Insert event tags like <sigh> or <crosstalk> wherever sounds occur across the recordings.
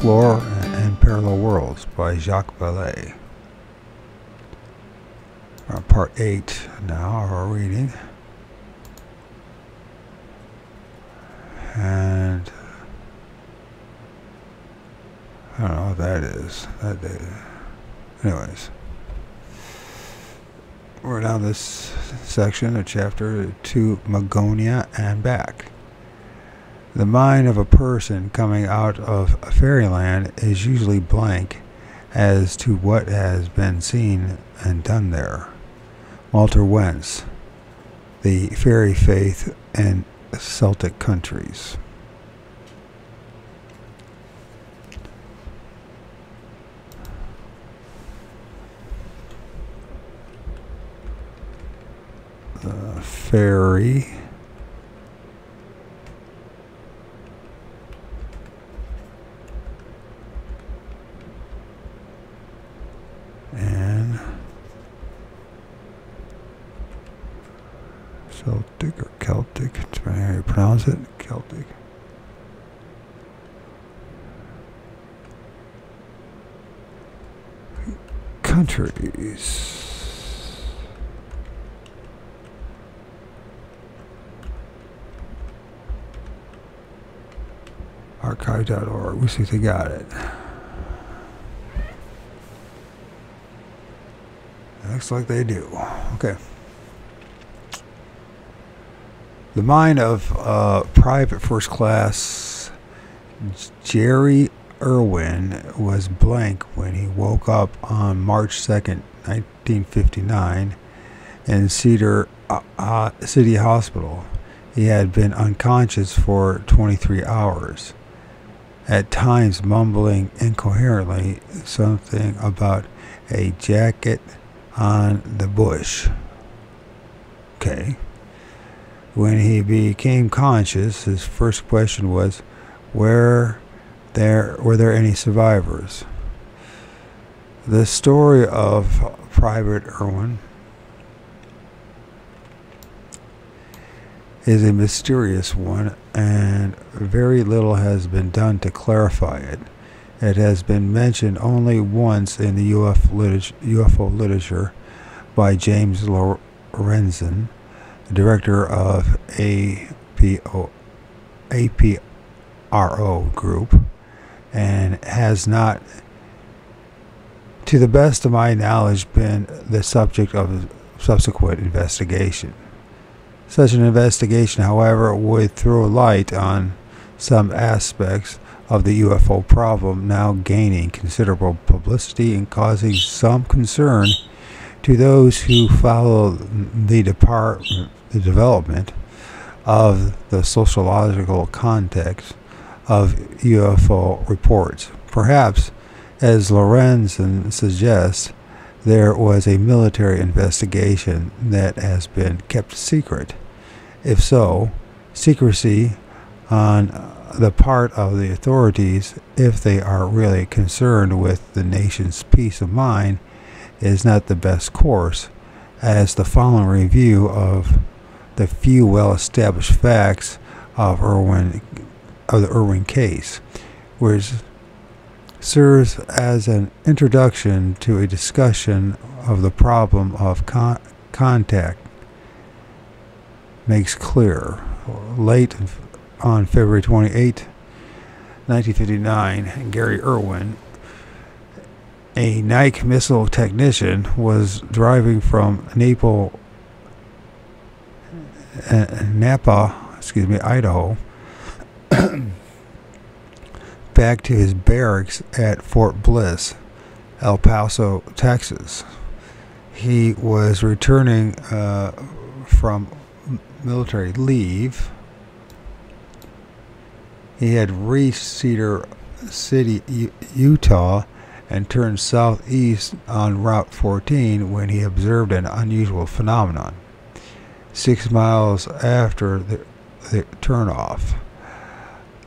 Folklore, and Parallel Worlds by Jacques Vallée. Uh, part 8 now of our reading. And I don't know what that is. That. Anyways. We're down this section of chapter to Magonia and back. The mind of a person coming out of fairyland is usually blank as to what has been seen and done there. Walter Wentz, The Fairy Faith in Celtic Countries. the fairy. And Celtic or Celtic, depending how you pronounce it, Celtic. Countries. archive.org. We see if they got it. Looks like they do. Okay. The mind of uh, private first class Jerry Irwin was blank when he woke up on March 2nd, 1959, in Cedar uh, uh, City Hospital. He had been unconscious for 23 hours at times mumbling incoherently something about a jacket on the bush. Okay. When he became conscious, his first question was, "Where there were there any survivors?" The story of Private Irwin is a mysterious one, and very little has been done to clarify it. It has been mentioned only once in the UFO literature by James Lorenzen, director of APO, APRO Group, and has not, to the best of my knowledge, been the subject of subsequent investigation. Such an investigation, however, would throw light on some aspects of the UFO problem now gaining considerable publicity and causing some concern to those who follow the, the development of the sociological context of UFO reports. Perhaps, as Lorenzen suggests, there was a military investigation that has been kept secret. If so, secrecy on the part of the authorities, if they are really concerned with the nation's peace of mind, is not the best course, as the following review of the few well-established facts of Irwin of the Irwin case, which serves as an introduction to a discussion of the problem of con contact makes clear. Late on February 28, 1959, Gary Irwin, a Nike missile technician, was driving from Naples, uh, Napa, excuse me, Idaho, <coughs> back to his barracks at Fort Bliss, El Paso, Texas. He was returning uh, from military leave. He had reached Cedar City, Utah, and turned southeast on Route 14 when he observed an unusual phenomenon. Six miles after the, the turnoff,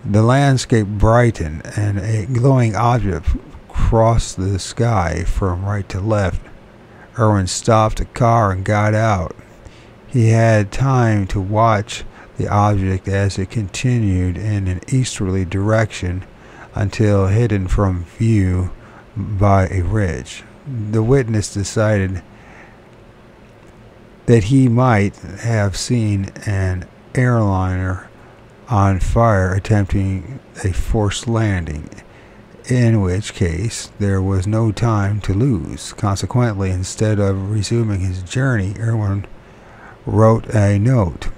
the landscape brightened and a glowing object crossed the sky from right to left. Irwin stopped the car and got out. He had time to watch the object as it continued in an easterly direction until hidden from view by a ridge. The witness decided that he might have seen an airliner on fire attempting a forced landing, in which case there was no time to lose. Consequently, instead of resuming his journey, Irwin wrote a note.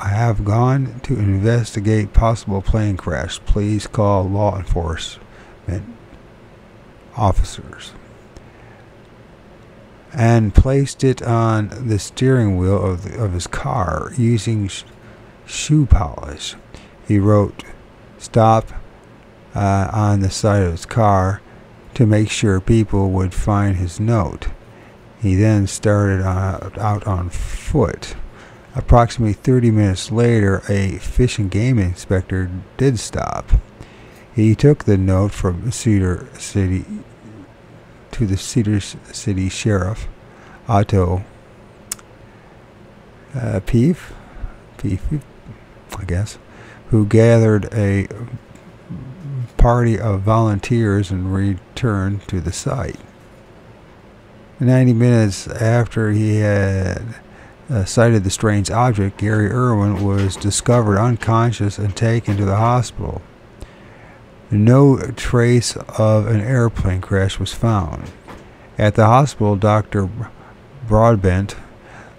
I have gone to investigate possible plane crash. Please call law enforcement officers and placed it on the steering wheel of, the, of his car using sh- shoe polish. He wrote, Stop uh, on the side of his car to make sure people would find his note. He then started out, out on foot. Approximately 30 minutes later, a fish and game inspector did stop. He took the note from Cedar City to the Cedar City Sheriff, Otto uh, Peeve, Peeve, I guess, who gathered a party of volunteers and returned to the site. 90 minutes after he had uh, sighted the strange object, Gary Irwin was discovered unconscious and taken to the hospital. No trace of an airplane crash was found. At the hospital, Dr. Broadbent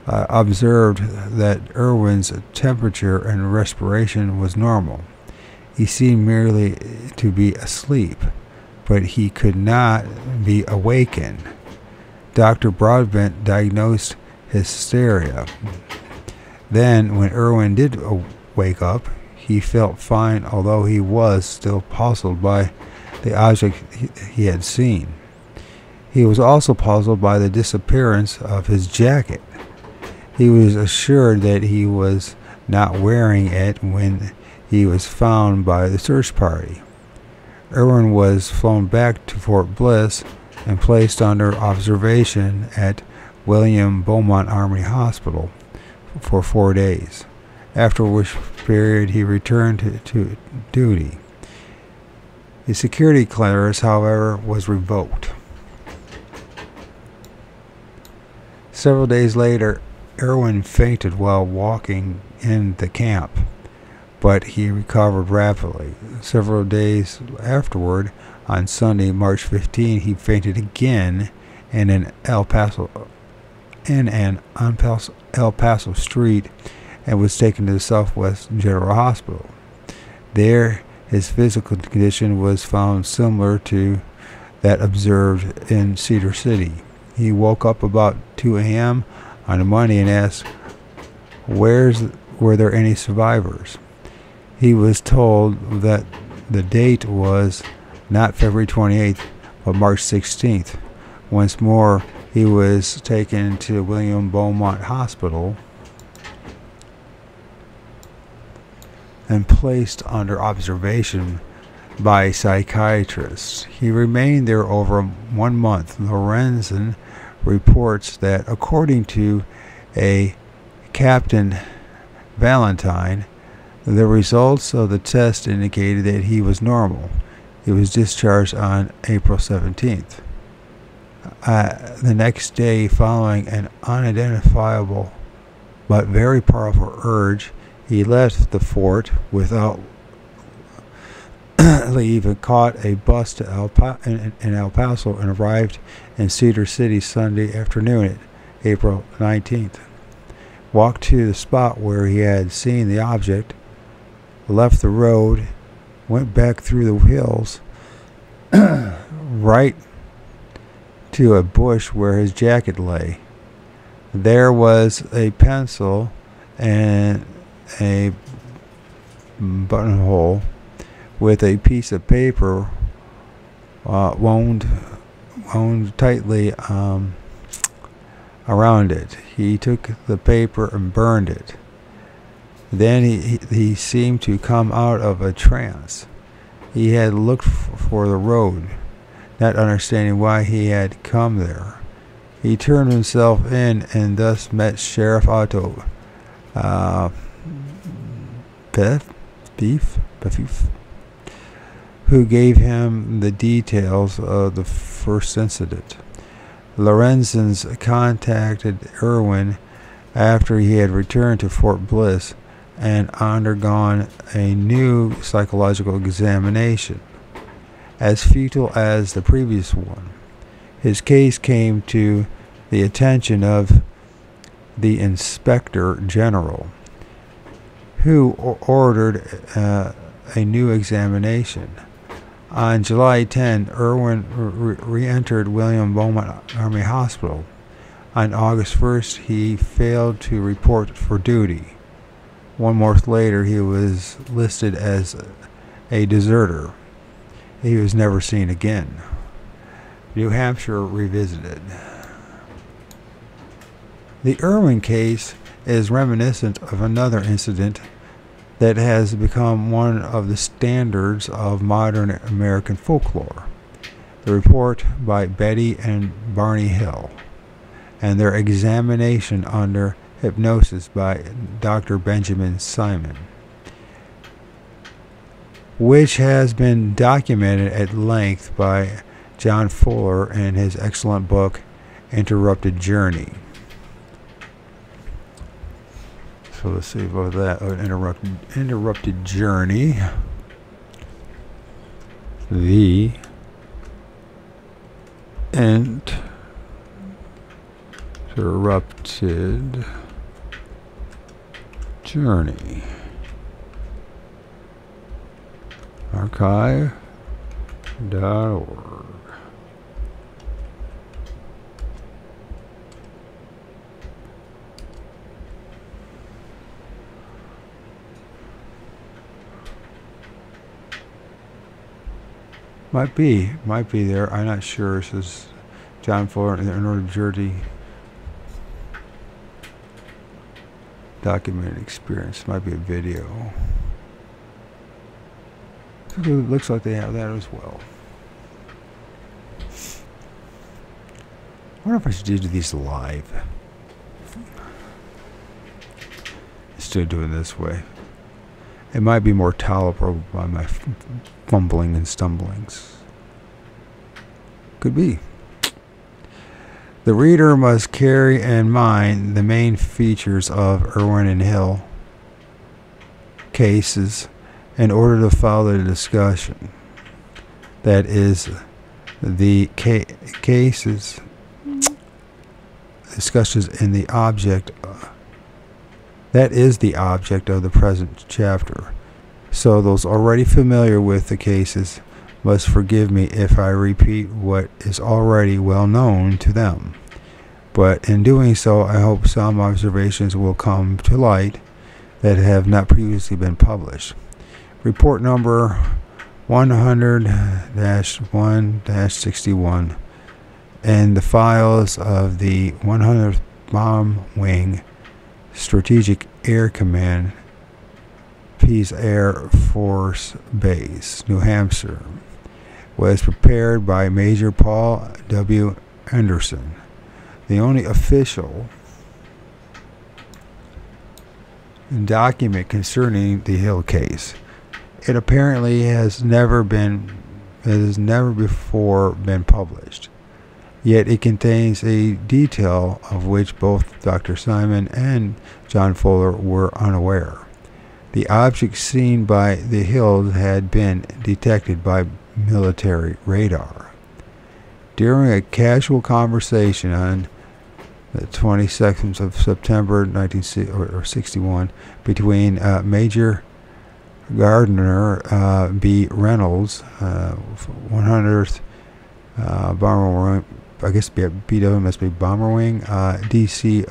uh, observed that Irwin's temperature and respiration was normal. He seemed merely to be asleep, but he could not be awakened. Dr. Broadbent diagnosed hysteria. Then, when Irwin did wake up, he felt fine, although he was still puzzled by the object he had seen. He was also puzzled by the disappearance of his jacket. He was assured that he was not wearing it when he was found by the search party. Irwin was flown back to Fort Bliss and placed under observation at William Beaumont Army Hospital for four days after which period he returned to, to duty. His security clearance, however, was revoked. Several days later, Irwin fainted while walking in the camp, but he recovered rapidly. Several days afterward, on Sunday, March 15, he fainted again in an El Paso in an El Paso street and was taken to the Southwest General Hospital. There, his physical condition was found similar to that observed in Cedar City. He woke up about 2 a.m. on a Monday and asked, Where's, were there any survivors? He was told that the date was not February 28th, but March 16th. Once more, he was taken to William Beaumont Hospital and placed under observation by psychiatrists. He remained there over one month. Lorenzen reports that, according to a Captain Valentine, the results of the test indicated that he was normal. He was discharged on April 17th. Uh, the next day, following an unidentifiable but very powerful urge, he left the fort without <clears throat> leave and caught a bus to El pa- in, in El Paso and arrived in Cedar City Sunday afternoon, April 19th. Walked to the spot where he had seen the object, left the road, went back through the hills, <clears throat> right to a bush where his jacket lay. There was a pencil and a buttonhole with a piece of paper uh, wound wound tightly um, around it. He took the paper and burned it. Then he, he seemed to come out of a trance. He had looked for the road, not understanding why he had come there. He turned himself in and thus met Sheriff Otto. Uh, Pef, Beef, Beef, who gave him the details of the first incident. Lorenzens contacted Irwin after he had returned to Fort Bliss and undergone a new psychological examination, as futile as the previous one. His case came to the attention of the Inspector General, who ordered uh, a new examination. On July 10, Irwin re entered William Beaumont Army Hospital. On August 1st, he failed to report for duty. One month later, he was listed as a deserter. He was never seen again. New Hampshire Revisited. The Irwin case is reminiscent of another incident that has become one of the standards of modern American folklore. The report by Betty and Barney Hill and their examination under hypnosis by Dr. Benjamin Simon, which has been documented at length by John Fuller in his excellent book, Interrupted Journey. So let's see about that. Oh, An interrupted, interrupted journey. The interrupted journey. Archive.org. Might be, might be there. I'm not sure. It says John Fuller in Northern Jersey documented experience. Might be a video. It looks like they have that as well. I wonder if I should do these live instead of doing this way. It might be more tolerable by my fumbling and stumblings. Could be. The reader must carry in mind the main features of Irwin and Hill cases in order to follow the discussion. That is, the ca cases discussions in the object that is the object of the present chapter. So those already familiar with the cases must forgive me if I repeat what is already well known to them. But in doing so, I hope some observations will come to light that have not previously been published. Report number 100-1-61 and the files of the 100th Bomb Wing Strategic Air Command, Pease Air Force Base, New Hampshire, was prepared by Major Paul W. Anderson, the only official document concerning the Hill case. It apparently has never been it has never before been published yet it contains a detail of which both Dr. Simon and John Fuller were unaware. The object seen by the Hills had been detected by military radar. During a casual conversation on the 22nd of September 1961 between uh, Major Gardner uh, B. Reynolds, uh, 100th uh, Bomber I guess BW must be Bomber Wing, uh, DC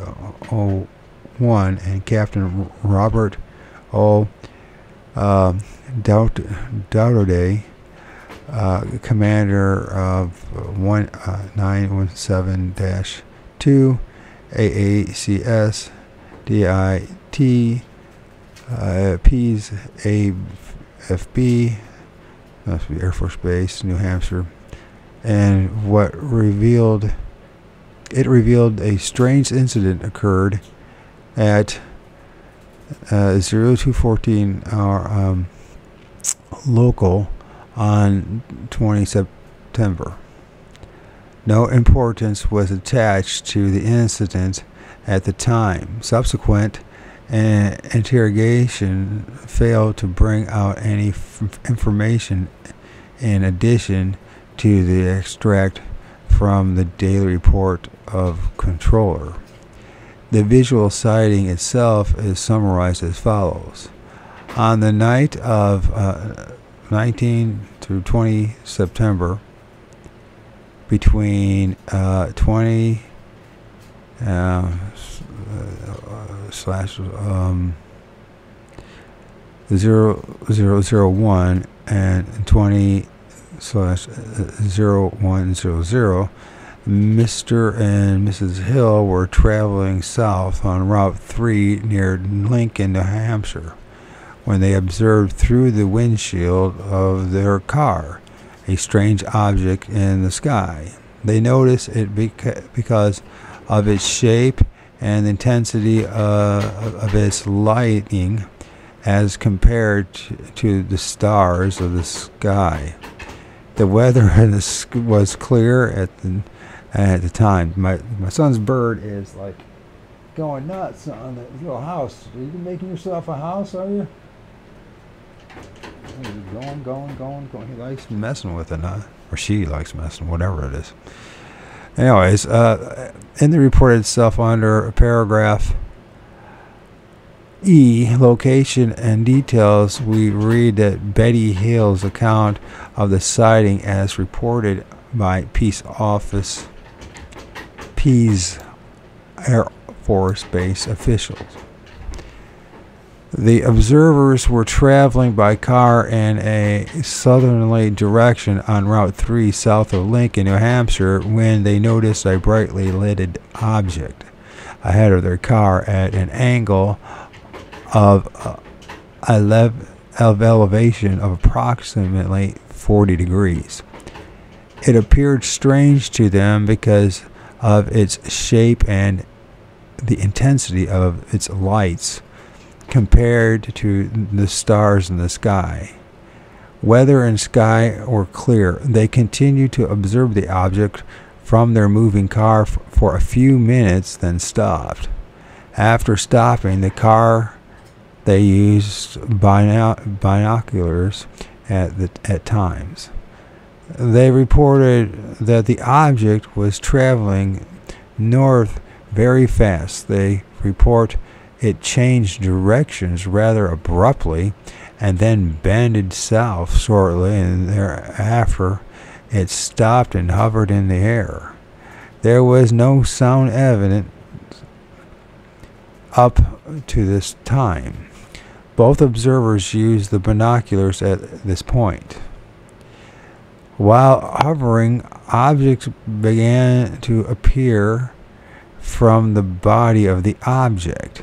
01, and Captain Robert O. Uh, uh, commander of 917-2 AACS DIT uh, Pease AFB, must be Air Force Base, New Hampshire and what revealed it revealed a strange incident occurred at uh, 0214 are um, local on 20 September. No importance was attached to the incident at the time. Subsequent uh, interrogation failed to bring out any information in addition to the extract from the daily report of controller. The visual sighting itself is summarized as follows. On the night of uh, 19 through 20 September, between uh, 20 uh, slash um, 0, 001 and 20 slash 0100 Mr. and Mrs. Hill were traveling south on Route 3 near Lincoln, New Hampshire, when they observed through the windshield of their car a strange object in the sky. They noticed it beca- because of its shape and the intensity uh, of its lighting as compared to the stars of the sky. The weather <laughs> was clear at the at the time. My my son's bird is like going nuts on the little house. Are you making yourself a house? Are you? Going, going, going, going. He likes messing with it, huh? or she likes messing, whatever it is. Anyways, uh, in the report itself, under paragraph E, location and details, we read that Betty Hill's account of the sighting, as reported by Peace Office Pease Air Force Base officials. The observers were traveling by car in a southerly direction on Route 3 south of Lincoln, New Hampshire, when they noticed a brightly lit object ahead of their car at an angle of, uh, of elevation of approximately 40 degrees. It appeared strange to them because of its shape and the intensity of its lights compared to the stars in the sky. Weather and sky were clear. They continued to observe the object from their moving car for a few minutes, then stopped. After stopping the car, they used bino- binoculars at, the, at times. They reported that the object was traveling north very fast. They report it changed directions rather abruptly and then bended south shortly, and thereafter it stopped and hovered in the air. There was no sound evident up to this time. Both observers used the binoculars at this point. While hovering, objects began to appear from the body of the object,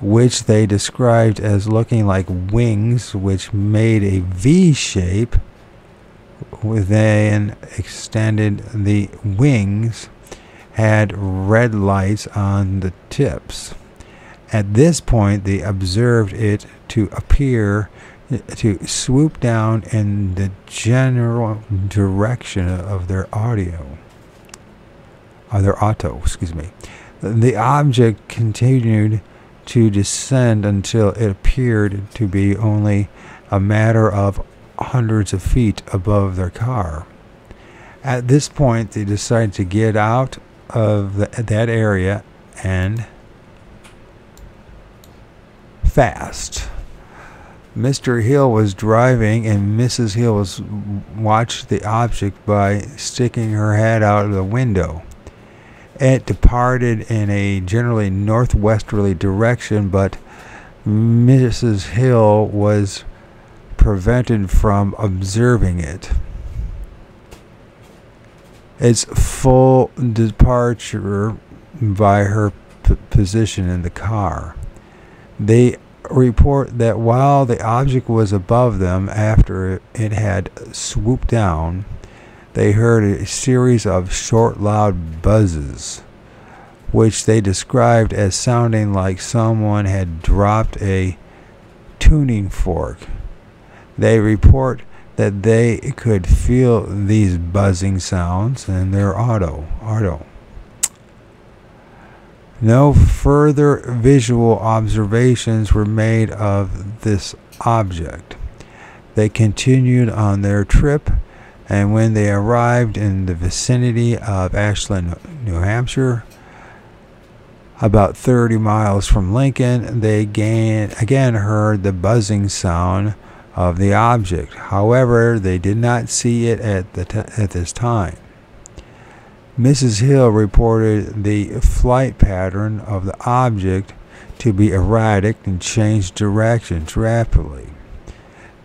which they described as looking like wings, which made a V shape. With then extended the wings, had red lights on the tips. At this point, they observed it to appear to swoop down in the general direction of their audio, or their auto, excuse me. The object continued to descend until it appeared to be only a matter of hundreds of feet above their car. At this point, they decided to get out of the, that area and fast. Mr. Hill was driving and Mrs. Hill was watched the object by sticking her head out of the window. It departed in a generally northwesterly direction, but Mrs. Hill was prevented from observing it. Its full departure by her position in the car. They report that while the object was above them after it had swooped down, they heard a series of short, loud buzzes which they described as sounding like someone had dropped a tuning fork. They report that they could feel these buzzing sounds in their auto. auto. No further visual observations were made of this object. They continued on their trip, and when they arrived in the vicinity of Ashland, New Hampshire, about 30 miles from Lincoln, they again, again heard the buzzing sound of the object. However, they did not see it at, the at this time. Mrs. Hill reported the flight pattern of the object to be erratic and changed directions rapidly.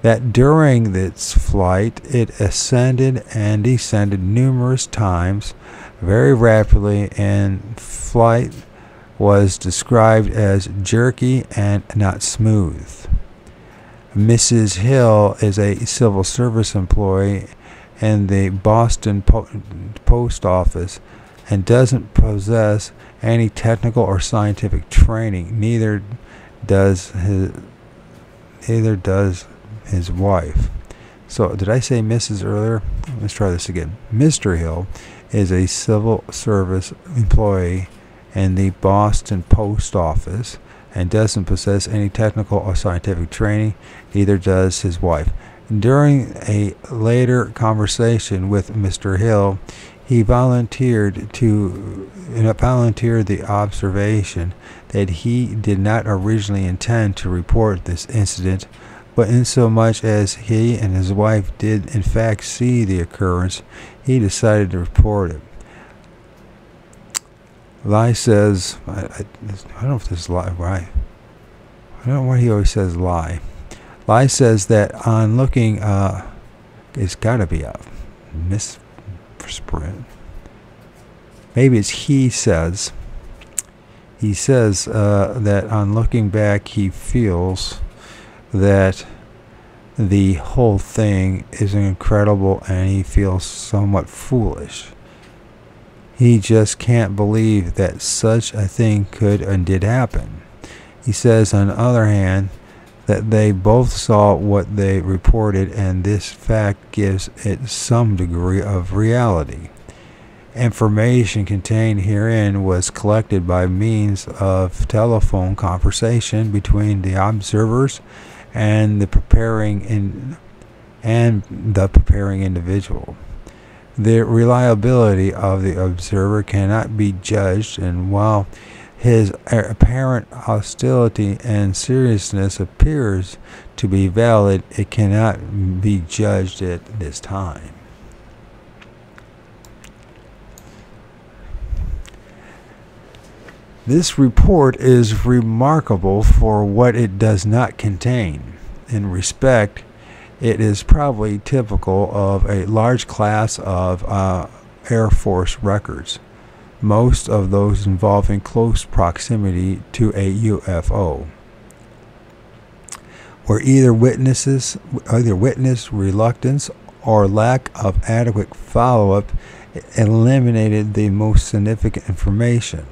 That during its flight it ascended and descended numerous times very rapidly, and flight was described as jerky and not smooth. Mrs. Hill is a civil service employee in the Boston po- Post Office and doesn't possess any technical or scientific training. Neither does his neither does his wife. So did I say Mrs. earlier? Let's try this again. Mr. Hill is a civil service employee in the Boston Post Office and doesn't possess any technical or scientific training, neither does his wife. During a later conversation with Mr. Hill, he volunteered to volunteered the observation that he did not originally intend to report this incident, but insomuch as he and his wife did in fact see the occurrence, he decided to report it. Lie says, I, I, I don't know if this is lie, why? I don't know why he always says lie. Lie says that on looking, uh, it's got to be a misprint. Maybe it's he says. He says uh, that on looking back, he feels that the whole thing is incredible and he feels somewhat foolish. He just can't believe that such a thing could and did happen. He says, on the other hand, that they both saw what they reported, and this fact gives it some degree of reality. Information contained herein was collected by means of telephone conversation between the observers and the preparing in, and the preparing individual. The reliability of the observer cannot be judged, and while his apparent hostility and seriousness appears to be valid, it cannot be judged at this time. This report is remarkable for what it does not contain. In respect, it is probably typical of a large class of uh, Air Force records, most of those involving close proximity to a UFO, where either witnesses, either witness reluctance or lack of adequate follow-up eliminated the most significant information.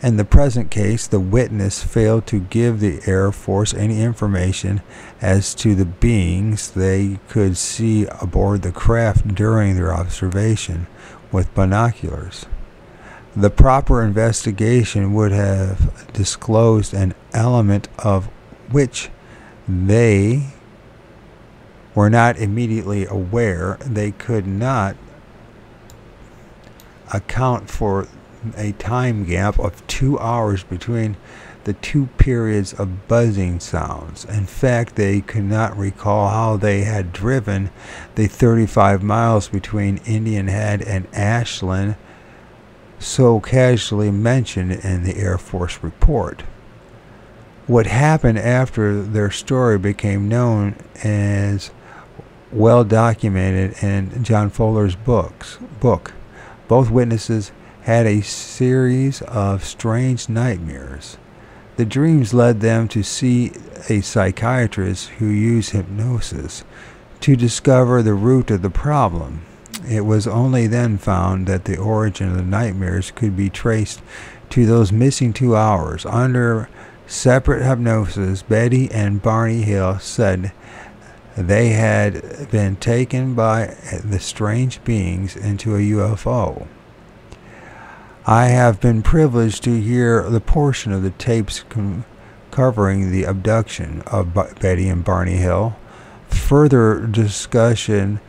In the present case, the witness failed to give the Air Force any information as to the beings they could see aboard the craft during their observation with binoculars. The proper investigation would have disclosed an element of which they were not immediately aware. They could not account for a time gap of two hours between the two periods of buzzing sounds. In fact, they could not recall how they had driven the 35 miles between Indian Head and Ashland, so casually mentioned in the Air Force report. What happened after their story became known is well documented in John Fuller's books book. Both witnesses had a series of strange nightmares. The dreams led them to see a psychiatrist who used hypnosis to discover the root of the problem. It was only then found that the origin of the nightmares could be traced to those missing two hours. Under separate hypnosis, Betty and Barney Hill said they had been taken by the strange beings into a UFO. I have been privileged to hear the portion of the tapes covering the abduction of B- Betty and Barney Hill. Further discussion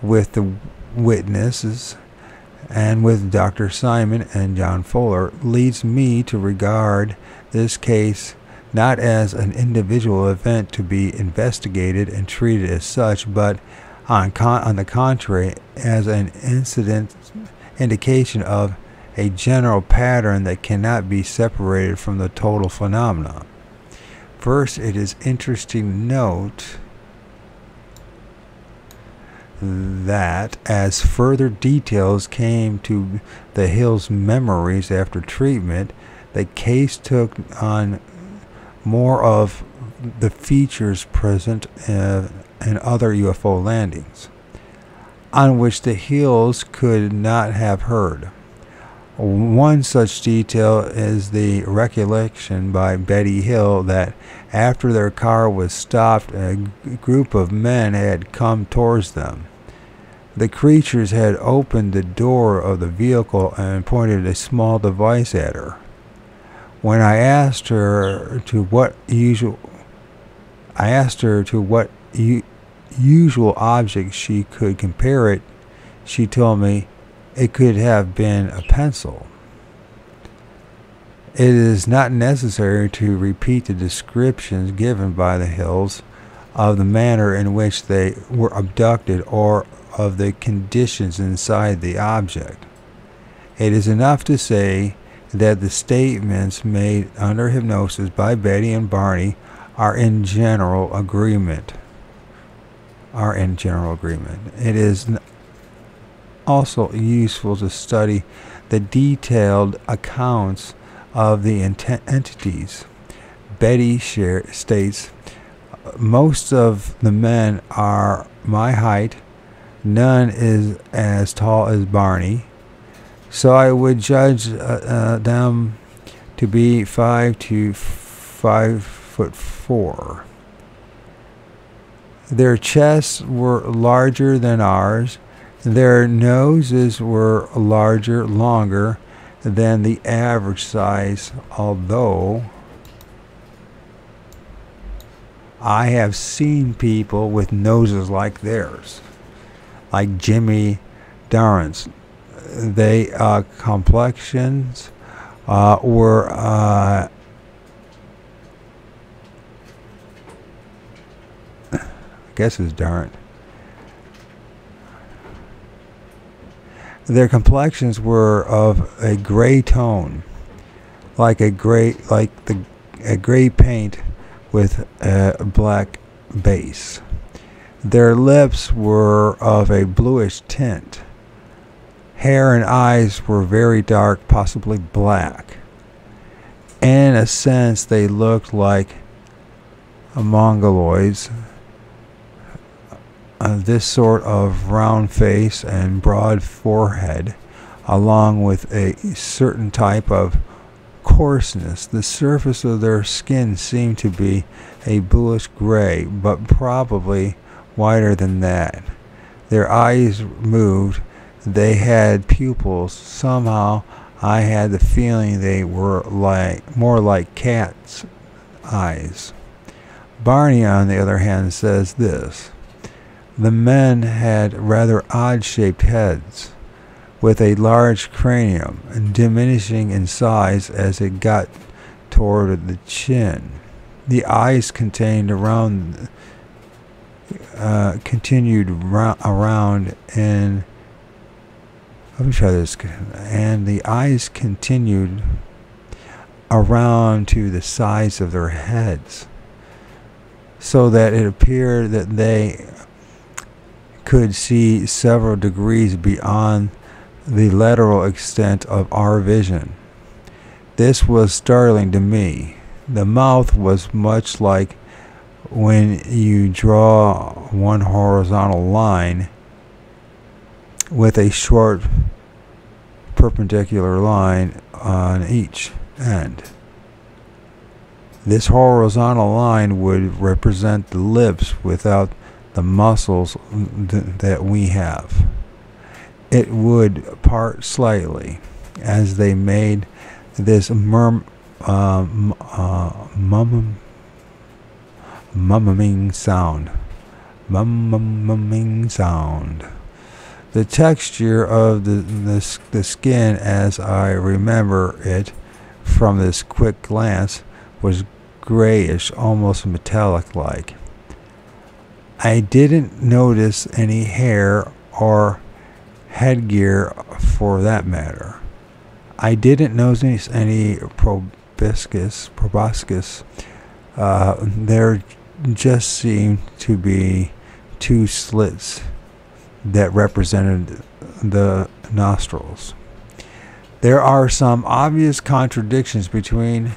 with the witnesses and with Dr. Simon and John Fuller leads me to regard this case not as an individual event to be investigated and treated as such, but on, on the contrary, as an incident indication of a general pattern that cannot be separated from the total phenomenon. First, it is interesting to note that as further details came to the Hill's memories after treatment, the case took on more of the features present uh, in other UFO landings, on which the Hills could not have heard. One such detail is the recollection by Betty Hill that after their car was stopped, a group of men had come towards them. The creatures had opened the door of the vehicle and pointed a small device at her. When I asked her to what usual I asked her to what usual object she could compare it, she told me it could have been a pencil. It is not necessary to repeat the descriptions given by the Hills of the manner in which they were abducted or of the conditions inside the object. It is enough to say that the statements made under hypnosis by Betty and Barney are in general agreement. Are in general agreement. It is also useful to study the detailed accounts of the ent- entities. Betty share, states, most of the men are my height. None is as tall as Barney. So I would judge uh, uh, them to be five to five foot four. Their chests were larger than ours. Their noses were larger, longer than the average size, although I have seen people with noses like theirs, like Jimmy Durrance. They uh, complexions uh, were uh, <coughs> I guess it's Durrant. Their complexions were of a gray tone, like a gray, like the a gray paint with a black base. Their lips were of a bluish tint. Hair and eyes were very dark, possibly black. In a sense, they looked like mongoloids. Uh, this sort of round face and broad forehead, along with a certain type of coarseness. The surface of their skin seemed to be a bluish gray, but probably whiter than that. Their eyes moved. They had pupils. Somehow I had the feeling they were like more like cats' eyes. Barney, on the other hand, says this. The men had rather odd shaped heads with a large cranium diminishing in size as it got toward the chin. The eyes contained around uh, continued around and let me try this and the eyes continued around to the size of their heads so that it appeared that they could see several degrees beyond the lateral extent of our vision. This was startling to me. The mouth was much like when you draw one horizontal line with a short perpendicular line on each end. This horizontal line would represent the lips without the muscles th- that we have. It would part slightly as they made this murm, uh, uh, mum, mumming sound. Mumming sound. The texture of the, the, the skin, as I remember it from this quick glance, was grayish, almost metallic like. I didn't notice any hair or headgear for that matter. I didn't notice any proboscis. proboscis. Uh, there just seemed to be two slits that represented the nostrils. There are some obvious contradictions between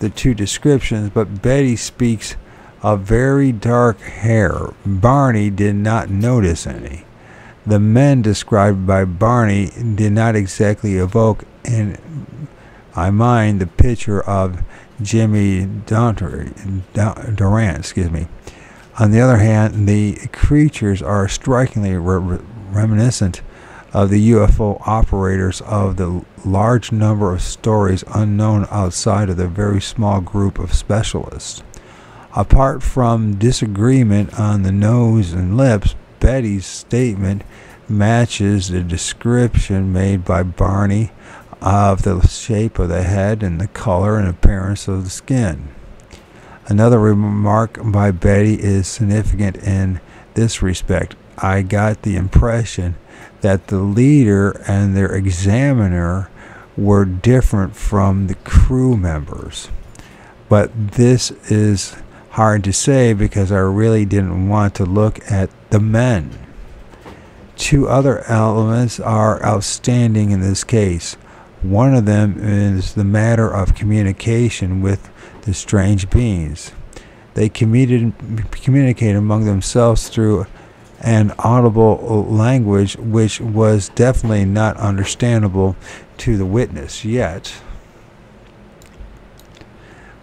the two descriptions, but Betty speaks of very dark hair. Barney did not notice any. The men described by Barney did not exactly evoke in my mind the picture of Jimmy Durante, excuse me. On the other hand, the creatures are strikingly re- reminiscent of the UFO operators of the large number of stories unknown outside of the very small group of specialists. Apart from disagreement on the nose and lips, Betty's statement matches the description made by Barney of the shape of the head and the color and appearance of the skin. Another remark by Betty is significant in this respect. I got the impression that the leader and their examiner were different from the crew members. But this is hard to say because I really didn't want to look at the men. Two other elements are outstanding in this case. One of them is the matter of communication with the strange beings. They communicated among themselves through an audible language which was definitely not understandable to the witness yet.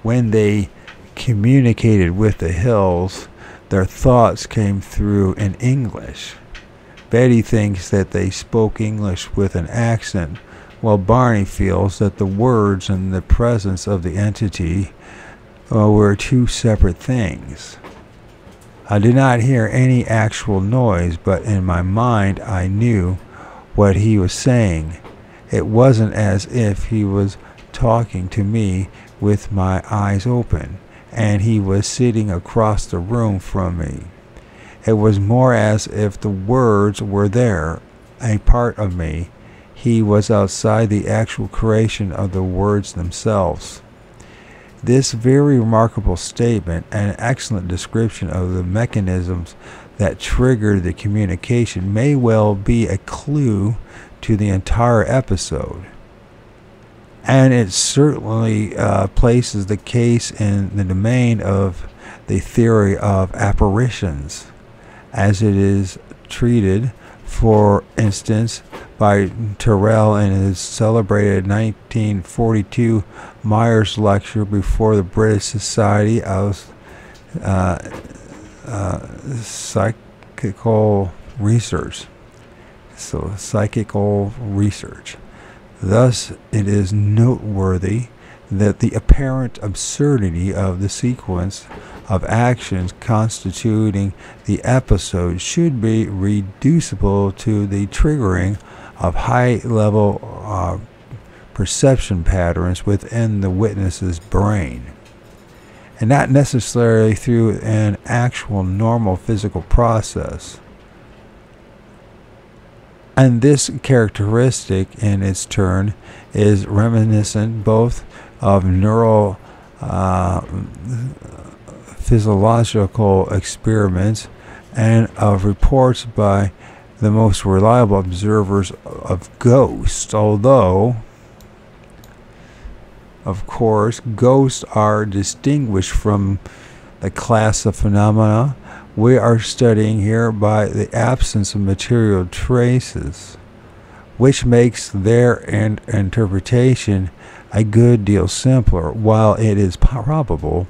When they communicated with the hills, their thoughts came through in English. Betty thinks that they spoke English with an accent, while Barney feels that the words and the presence of the entity uh, were two separate things. I did not hear any actual noise, but in my mind I knew what he was saying. It wasn't as if he was talking to me with my eyes open and he was sitting across the room from me. It was more as if the words were there, a part of me. He was outside the actual creation of the words themselves. This very remarkable statement, an excellent description of the mechanisms that triggered the communication, may well be a clue to the entire episode and it certainly uh, places the case in the domain of the theory of apparitions as it is treated, for instance, by Tyrrell in his celebrated 1942 Myers lecture before the British Society of uh, uh, Psychical Research. So, psychical research. Thus, it is noteworthy that the apparent absurdity of the sequence of actions constituting the episode should be reducible to the triggering of high level uh, perception patterns within the witness's brain, and not necessarily through an actual normal physical process. And this characteristic, in its turn, is reminiscent both of neural uh, physiological experiments and of reports by the most reliable observers of ghosts, although, of course, ghosts are distinguished from the class of phenomena we are studying here by the absence of material traces, which makes their in- interpretation a good deal simpler, while it is probable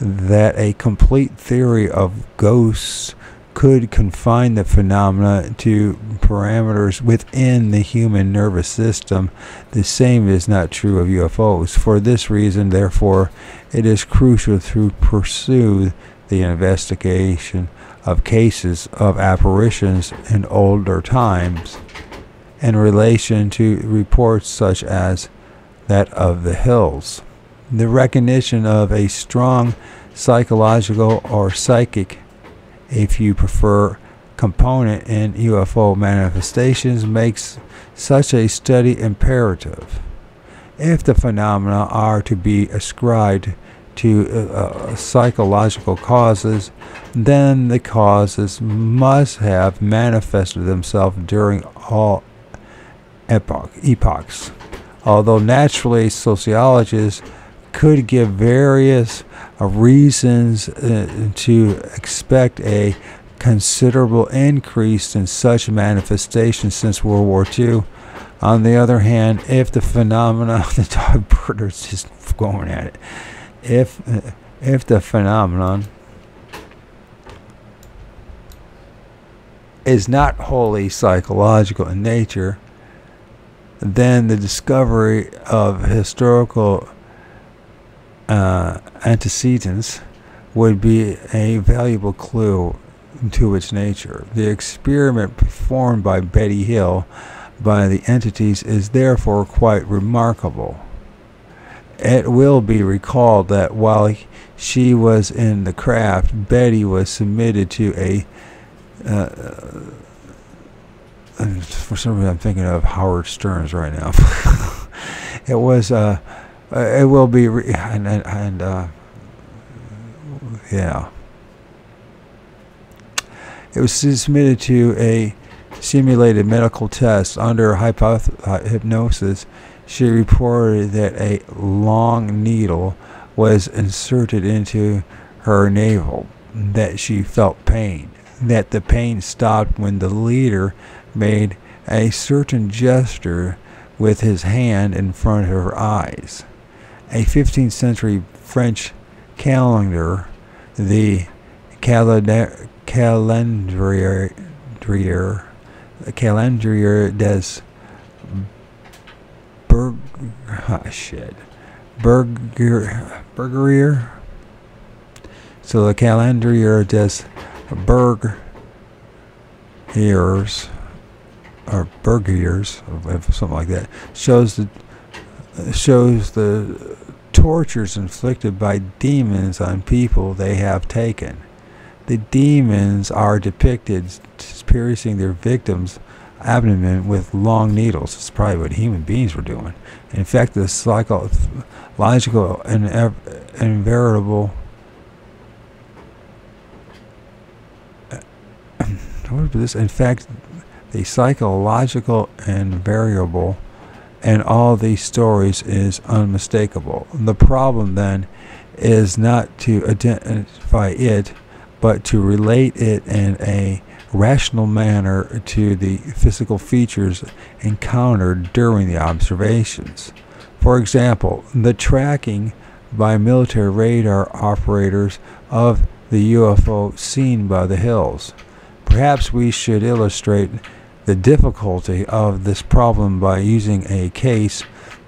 that a complete theory of ghosts could confine the phenomena to parameters within the human nervous system. The same is not true of UFOs. For this reason, therefore, it is crucial to pursue the investigation of cases of apparitions in older times in relation to reports such as that of the hills. The recognition of a strong psychological or psychic if you prefer, component in UFO manifestations makes such a study imperative. If the phenomena are to be ascribed to uh, uh, psychological causes, then the causes must have manifested themselves during all epoch, epochs. Although naturally sociologists could give various reasons uh, to expect a considerable increase in such manifestations since World War II. On the other hand, if the phenomena, of the dog birder's just going at it, if if the phenomenon is not wholly psychological in nature, then the discovery of historical uh, antecedents would be a valuable clue to its nature. The experiment performed by Betty Hill by the entities is therefore quite remarkable. It will be recalled that while she was in the craft, Betty was submitted to a. Uh, uh for some reason, I'm thinking of Howard Stearns right now. <laughs> it was uh, uh, it will be, and, and, uh, yeah. It was submitted to a simulated medical test under uh, hypnosis. She reported that a long needle was inserted into her navel, that she felt pain, that the pain stopped when the leader made a certain gesture with his hand in front of her eyes. A 15th century French calendar, the calendrier, calendrier des Berg, oh shit, Berger, Bergerier. So the calendrier des Berg years or Bergiers, something like that, shows the shows the tortures inflicted by demons on people they have taken. The demons are depicted piercing their victims' abdomen with long needles. It's probably what human beings were doing. In fact, the psychological and invariable uh, <clears throat> what is this? In fact, the psychological and variable and all these stories is unmistakable. The problem then is not to uh, identify it, but to relate it in a rational manner to the physical features encountered during the observations. For example, the tracking by military radar operators of the UFO seen by the hills. Perhaps we should illustrate the difficulty of this problem by using a case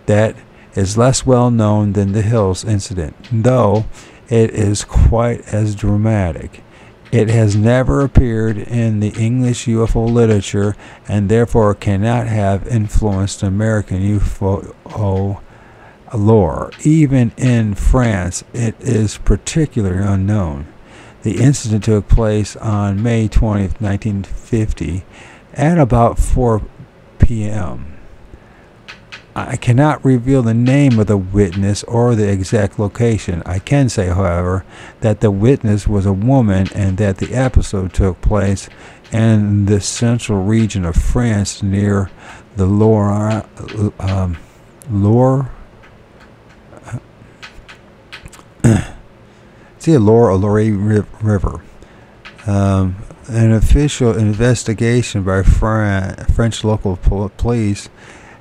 that is less well known than the Hills incident, though it is quite as dramatic. It has never appeared in the English UFO literature and therefore cannot have influenced American UFO lore. Even in France, it is particularly unknown. The incident took place on May 20, 1950 at about 4 p.m. I cannot reveal the name of the witness or the exact location. I can say, however, that the witness was a woman and that the episode took place in the central region of France near the Loire, um, Loire, <clears throat> see, Loire or Loire River. Um, an official investigation by French local police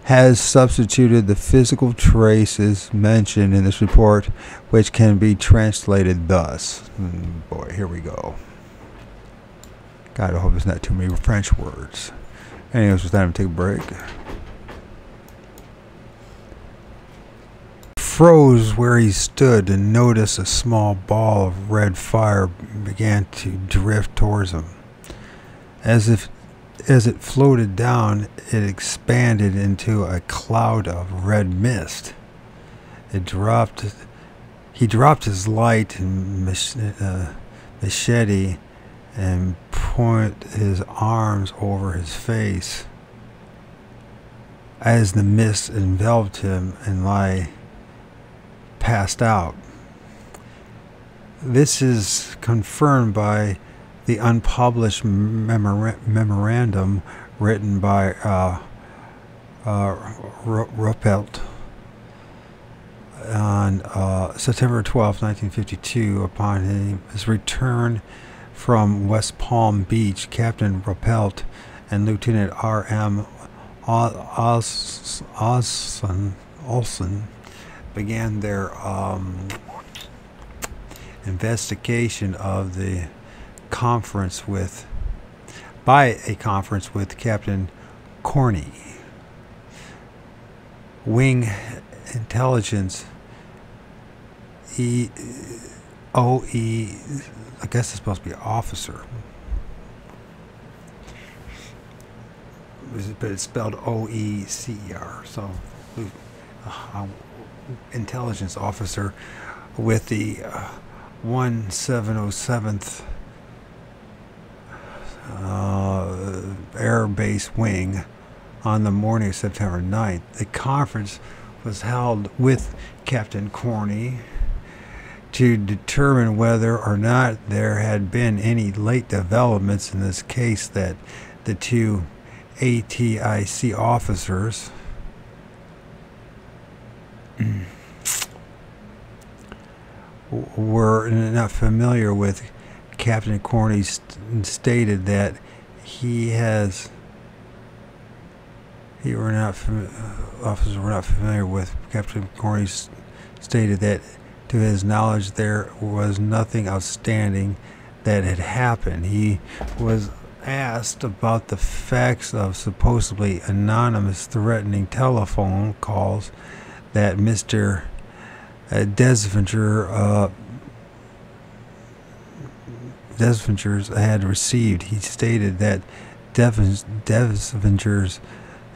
has substituted the physical traces mentioned in this report, which can be translated thus. Mm, boy, here we go. God, I hope there's not too many French words. Anyways, it's time to take a break. Froze where he stood and noticed a small ball of red fire began to drift towards him. As if as it floated down, it expanded into a cloud of red mist. It dropped. He dropped his light and uh, machete and point his arms over his face as the mist enveloped him and lie passed out. This is confirmed by the unpublished memora- memorandum written by uh, uh, Ruppelt on uh, September 12, 1952, upon his return from West Palm Beach, Captain Ruppelt and Lieutenant R.M. Olson began their um, investigation of the conference with, by a conference with Captain Corney. Wing Intelligence E O E I guess it's supposed to be officer. But it's spelled O E C E R. So, uh, intelligence officer with the uh, 1707th uh, Air Base Wing on the morning of September 9th. The conference was held with Captain Corney to determine whether or not there had been any late developments in this case that the two ATIC officers were not familiar with Captain Corney st- stated that he has he were not uh, officers were not familiar with Captain Corney stated that to his knowledge there was nothing outstanding that had happened. He was asked about the facts of supposedly anonymous threatening telephone calls that Mr. Uh, Desvinger uh, Desvingers had received. He stated that Desvingers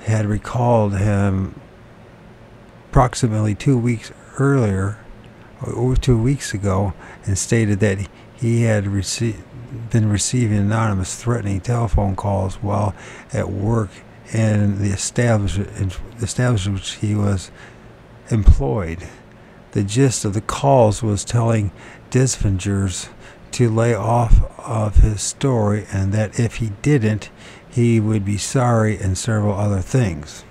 had recalled him approximately two weeks earlier, or two weeks ago, and stated that he had been receiving anonymous threatening telephone calls while at work in the establishment, establishment which he was employed. The gist of the calls was telling Desvingers to lay off of his story and that if he didn't, he would be sorry and several other things.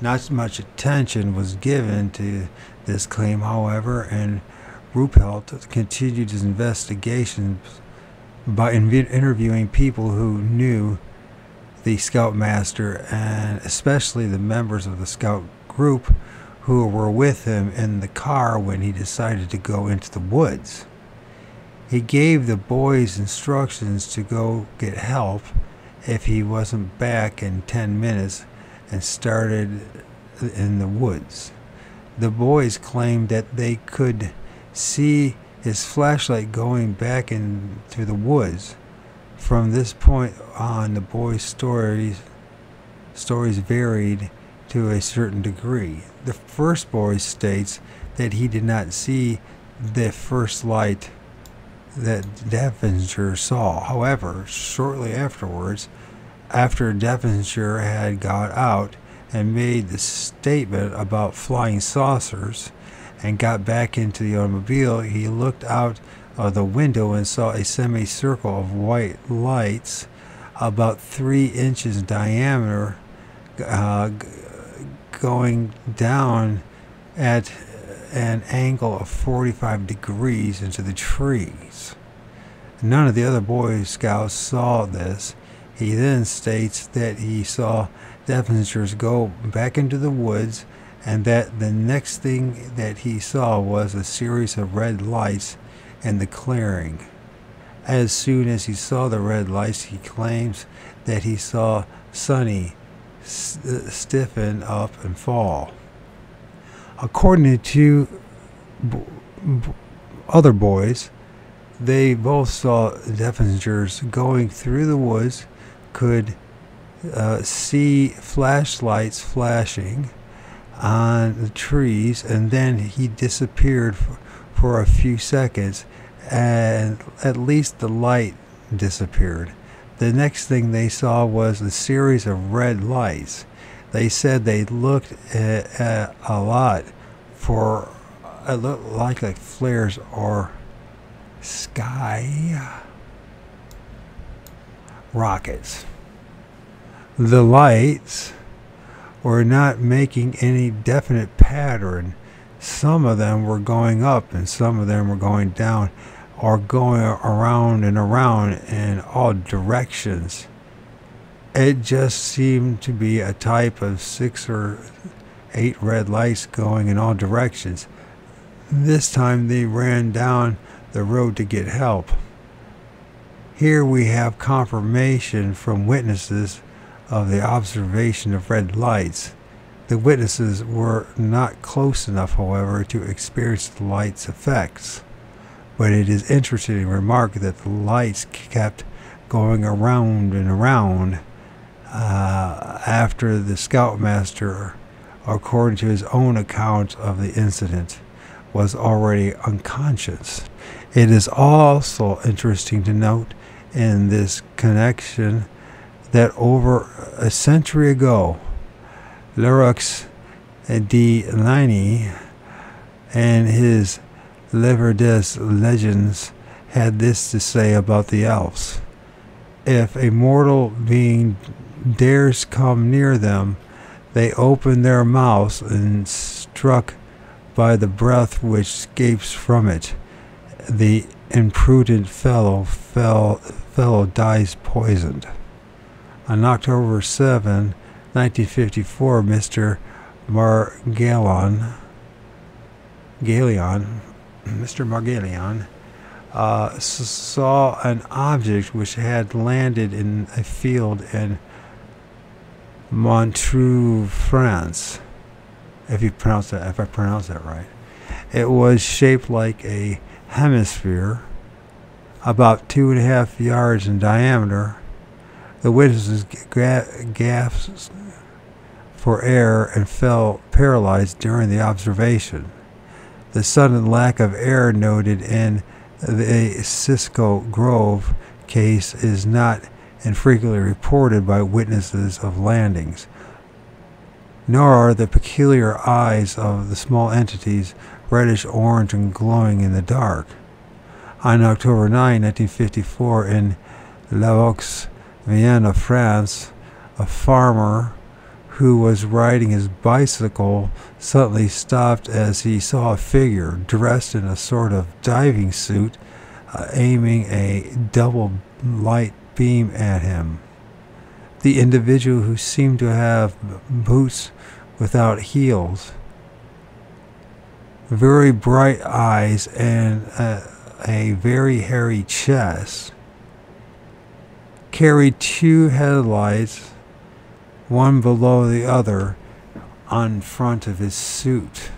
Not much attention was given to this claim, however, and Ruppelt continued his investigations by interviewing people who knew the scoutmaster and especially the members of the scout group who were with him in the car when he decided to go into the woods. He gave the boys instructions to go get help if he wasn't back in 10 minutes and started in the woods. The boys claimed that they could see his flashlight going back into the woods. From this point on, the boys' stories stories varied to a certain degree. The first boy states that he did not see the first light that Devonshire saw. However, shortly afterwards, after Devonshire had got out and made the statement about flying saucers and got back into the automobile, he looked out of the window and saw a semicircle of white lights about three inches in diameter uh, going down at an angle of 45 degrees into the trees. None of the other Boy Scouts saw this. He then states that he saw Defingers go back into the woods and that the next thing that he saw was a series of red lights in the clearing. As soon as he saw the red lights, he claims that he saw Sonny st- stiffen up and fall. According to other boys, they both saw Defingers going through the woods, could uh, see flashlights flashing on the trees, and then he disappeared for a few seconds, and at least the light disappeared. The next thing they saw was a series of red lights. They said they looked at, at a lot for it looked like like flares or sky rockets. The lights were not making any definite pattern. Some of them were going up and some of them were going down or going around and around in all directions. It just seemed to be a type of six or eight red lights going in all directions. This time they ran down the road to get help. Here we have confirmation from witnesses of the observation of red lights. The witnesses were not close enough, however, to experience the light's effects. But it is interesting to remark that the lights kept going around and around uh, after the scoutmaster, according to his own account of the incident, was already unconscious. It is also interesting to note in this connection that over a century ago, Leroux de Lincy and his Livre des Legends had this to say about the elves. If a mortal being dares come near them, they open their mouths and struck by the breath which escapes from it. The imprudent fellow fell, fellow dies poisoned. On October 7, 1954, Mr. Margalion, Galion, Mr. Margalion, uh, saw an object which had landed in a field in Montreux, France. If you pronounce that, if I pronounce that right, it was shaped like a hemisphere, about two and a half yards in diameter. The witnesses gasped for air and fell paralyzed during the observation. The sudden lack of air noted in the Cisco Grove case is not infrequently reported by witnesses of landings, nor are the peculiar eyes of the small entities reddish orange and glowing in the dark. On October 9, 1954, in Lavoux, Vienna, France, a farmer who was riding his bicycle suddenly stopped as he saw a figure dressed in a sort of diving suit uh, aiming a double light beam at him. The individual who seemed to have boots without heels, very bright eyes, and a, a very hairy chest, carried two headlights, one below the other, on front of his suit.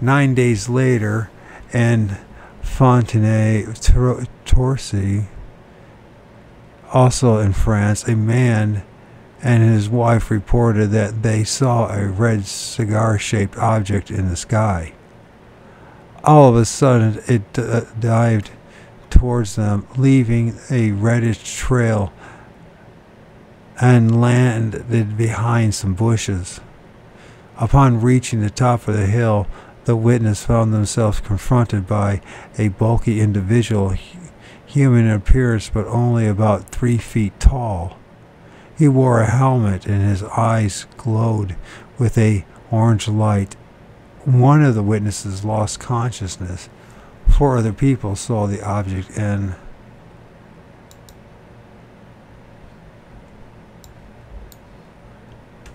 Nine days later, and Fontenay-Torcy, also in France, a man and his wife reported that they saw a red cigar shaped object in the sky. All of a sudden, it d- dived towards them, leaving a reddish trail and landed behind some bushes. Upon reaching the top of the hill, the witness found themselves confronted by a bulky individual, human in appearance but only about three feet tall. He wore a helmet and his eyes glowed with a orange light. One of the witnesses lost consciousness, Four other people saw the object in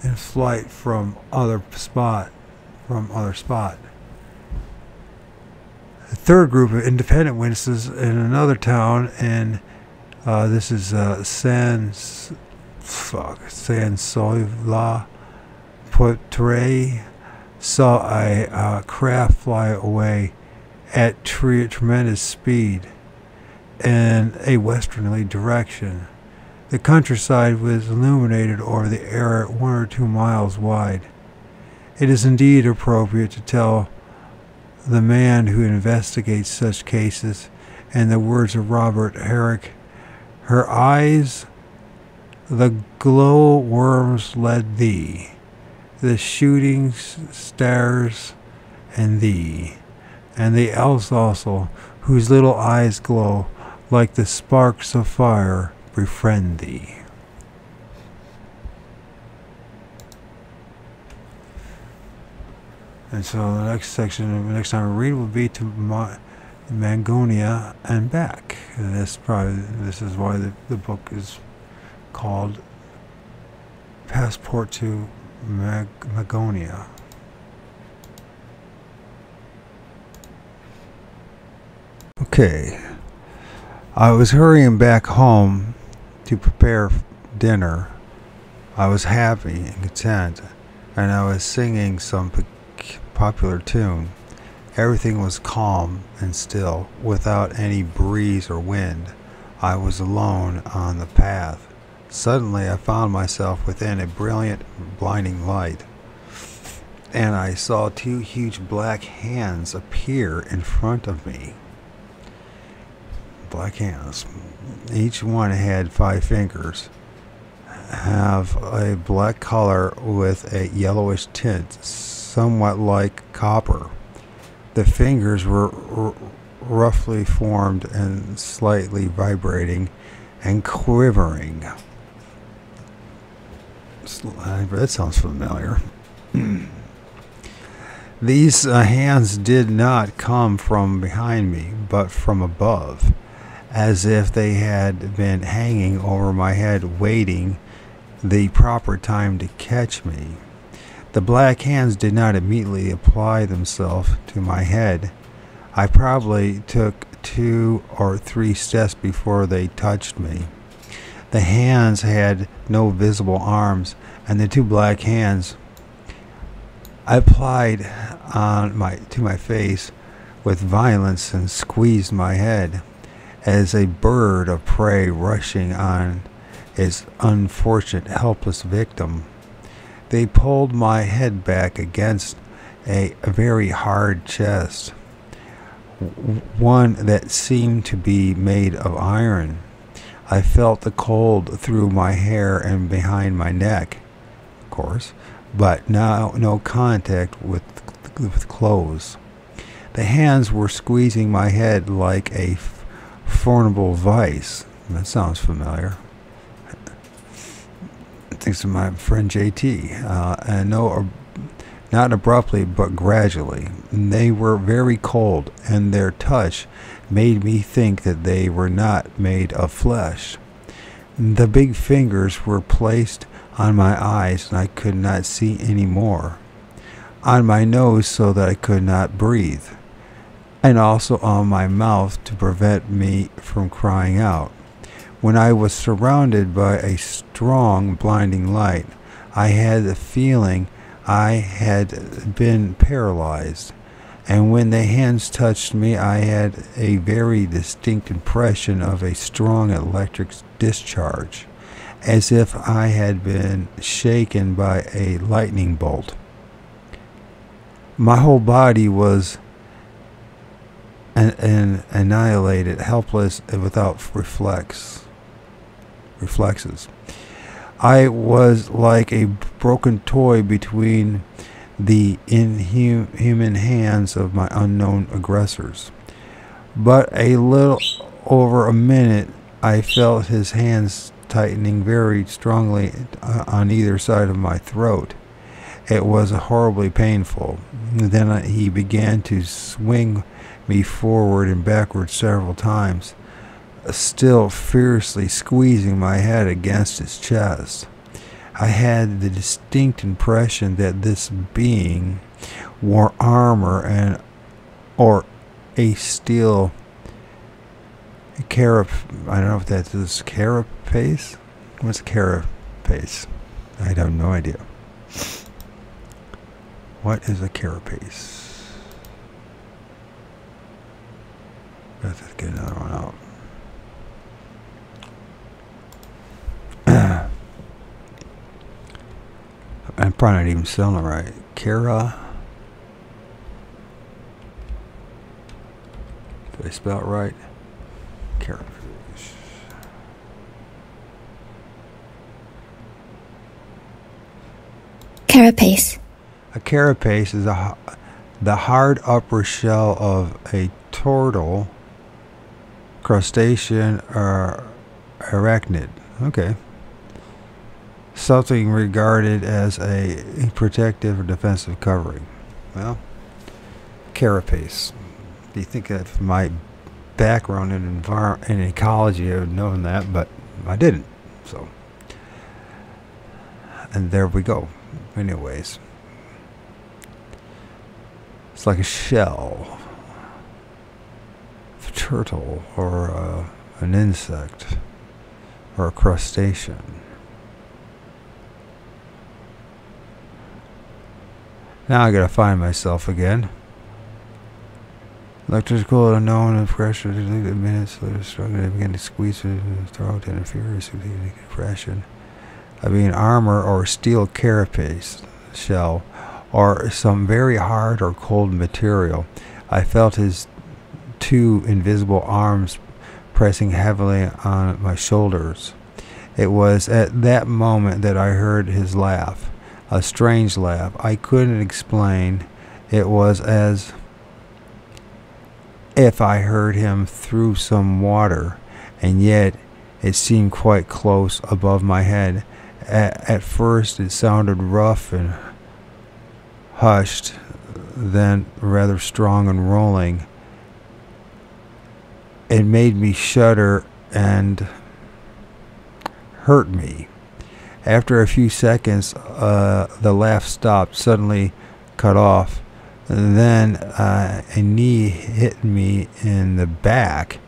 in flight from other spot from other spot. A third group of independent witnesses in another town, and uh, this is uh, San fuck San Soila Poitre saw a uh, craft fly away at tre- tremendous speed in a westerly direction. The countryside was illuminated over the air one or two miles wide. It is indeed appropriate to tell the man who investigates such cases, and the words of Robert Herrick, her eyes, the glow worms led thee, the shooting stars and thee, and the else also, whose little eyes glow like the sparks of fire, befriend thee. And so the next section, the next time we read will be to Ma- Magonia and back. And this probably this is why the, the book is called Passport to Mag- Magonia. Okay. I was hurrying back home to prepare dinner. I was happy and content, and I was singing some popular tune. Everything was calm and still, without any breeze or wind. I was alone on the path. Suddenly, I found myself within a brilliant, blinding light, and I saw two huge black hands appear in front of me. Black hands. Each one had five fingers, have a black color with a yellowish tint somewhat like copper. The fingers were r- roughly formed and slightly vibrating and quivering. That sounds familiar. <clears throat> These uh, hands did not come from behind me, but from above, as if they had been hanging over my head, waiting the proper time to catch me. The black hands did not immediately apply themselves to my head. I probably took two or three steps before they touched me. The hands had no visible arms, and the two black hands I applied on my to my face with violence and squeezed my head, as a bird of prey rushing on its unfortunate helpless victim. They pulled my head back against a, very hard chest, one that seemed to be made of iron. I felt the cold through my hair and behind my neck, of course, but now no contact with, with clothes. The hands were squeezing my head like a formidable vice. That sounds familiar thanks to my friend JT. Uh, and no, not abruptly, but gradually. They were very cold, and their touch made me think that they were not made of flesh. The big fingers were placed on my eyes, and I could not see any more. On my nose, so that I could not breathe, and also on my mouth to prevent me from crying out. When I was surrounded by a strong, blinding light, I had the feeling I had been paralyzed. And when the hands touched me, I had a very distinct impression of a strong electric discharge, as if I had been shaken by a lightning bolt. My whole body was an, an annihilated, helpless, and without reflex reflexes. I was like a broken toy between the inhuman hands of my unknown aggressors. But a little over a minute, I felt his hands tightening very strongly on either side of my throat. It was horribly painful. Then he began to swing me forward and backward several times, still fiercely squeezing my head against his chest. I had the distinct impression that this being wore armor and or a steel carap I don't know if that is carapace. What's a carapace? I have no idea. What is a carapace? Let's get another one out. <clears throat> I'm probably not even spelling it right. Cara. Did I spell it right? Carapace. Carapace. A carapace is a, the hard upper shell of a turtle, crustacean, or arachnid. Okay. Something regarded as a protective or defensive covering. Well, carapace. Do you think of my background in, envir- in ecology, I would have known that, but I didn't. So, and there we go. Anyways. It's like a shell of a turtle or uh, an insect or a crustacean. Now I gotta find myself again. Electrical unknown and pressure minutes later struggling to begin to squeeze through the throat and furious compression. I mean armor or steel carapace shell or some very hard or cold material. I felt his two invisible arms pressing heavily on my shoulders. It was at that moment that I heard his laugh, a strange laugh. I couldn't explain. It was as if I heard him through some water, and yet it seemed quite close above my head. At, at first, it sounded rough and hushed, then rather strong and rolling. It made me shudder and hurt me. After a few seconds, uh, the laugh stopped, suddenly cut off. And then uh, a knee hit me in the back,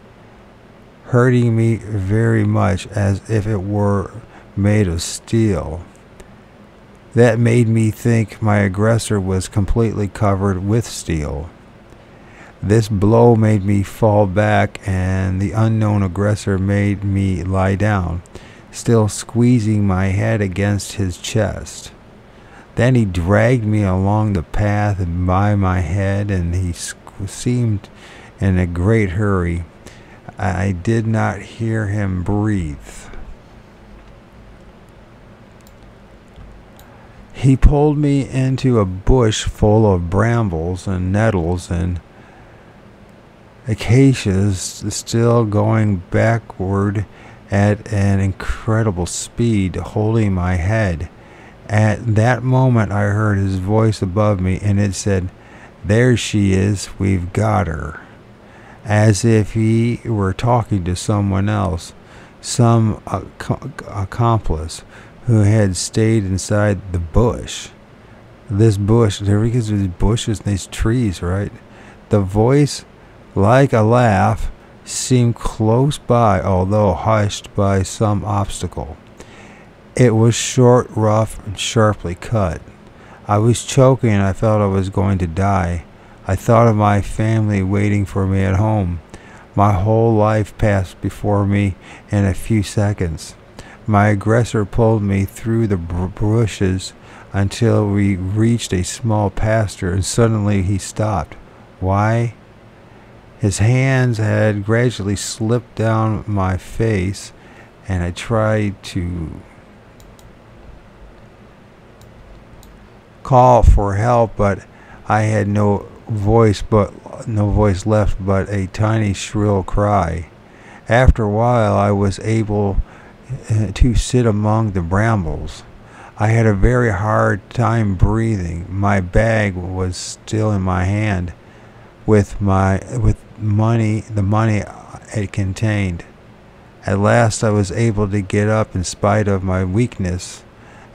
hurting me very much as if it were made of steel. That made me think my aggressor was completely covered with steel. This blow made me fall back, and the unknown aggressor made me lie down, still squeezing my head against his chest. Then he dragged me along the path and by my head, and he seemed in a great hurry. I did not hear him breathe. He pulled me into a bush full of brambles and nettles and acacias, still going backward at an incredible speed, holding my head. At that moment, I heard his voice above me, and it said, There she is, we've got her. As if he were talking to someone else, some ac- accomplice who had stayed inside the bush. This bush, there because these bushes and these trees, right? The voice, like a laugh, seemed close by, although hushed by some obstacle. It was short, rough, and sharply cut. I was choking and I felt I was going to die. I thought of my family waiting for me at home. My whole life passed before me in a few seconds. My aggressor pulled me through the bushes until we reached a small pasture, and suddenly he stopped. Why? His hands had gradually slipped down my face, and I tried to call for help, but I had no voice but no voice left but a tiny shrill cry. After a while I was able eh, to sit among the brambles. I had a very hard time breathing. My bag was still in my hand with my with money the money it contained. At last I was able to get up in spite of my weakness,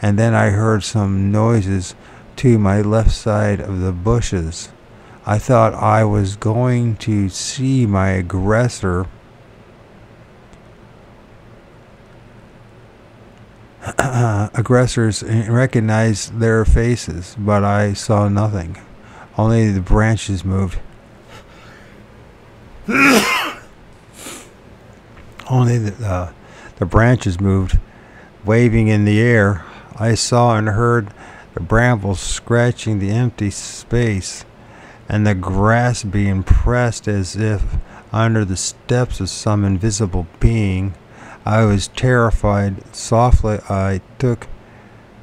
and then I heard some noises to my left side of the bushes. I thought I was going to see my aggressor <clears throat> aggressors recognize their faces, but I saw nothing. Only the branches moved. <coughs> Only the, uh, the branches moved, waving in the air. I saw and heard the brambles scratching the empty space, and the grass being pressed as if under the steps of some invisible being. I was terrified. Softly I took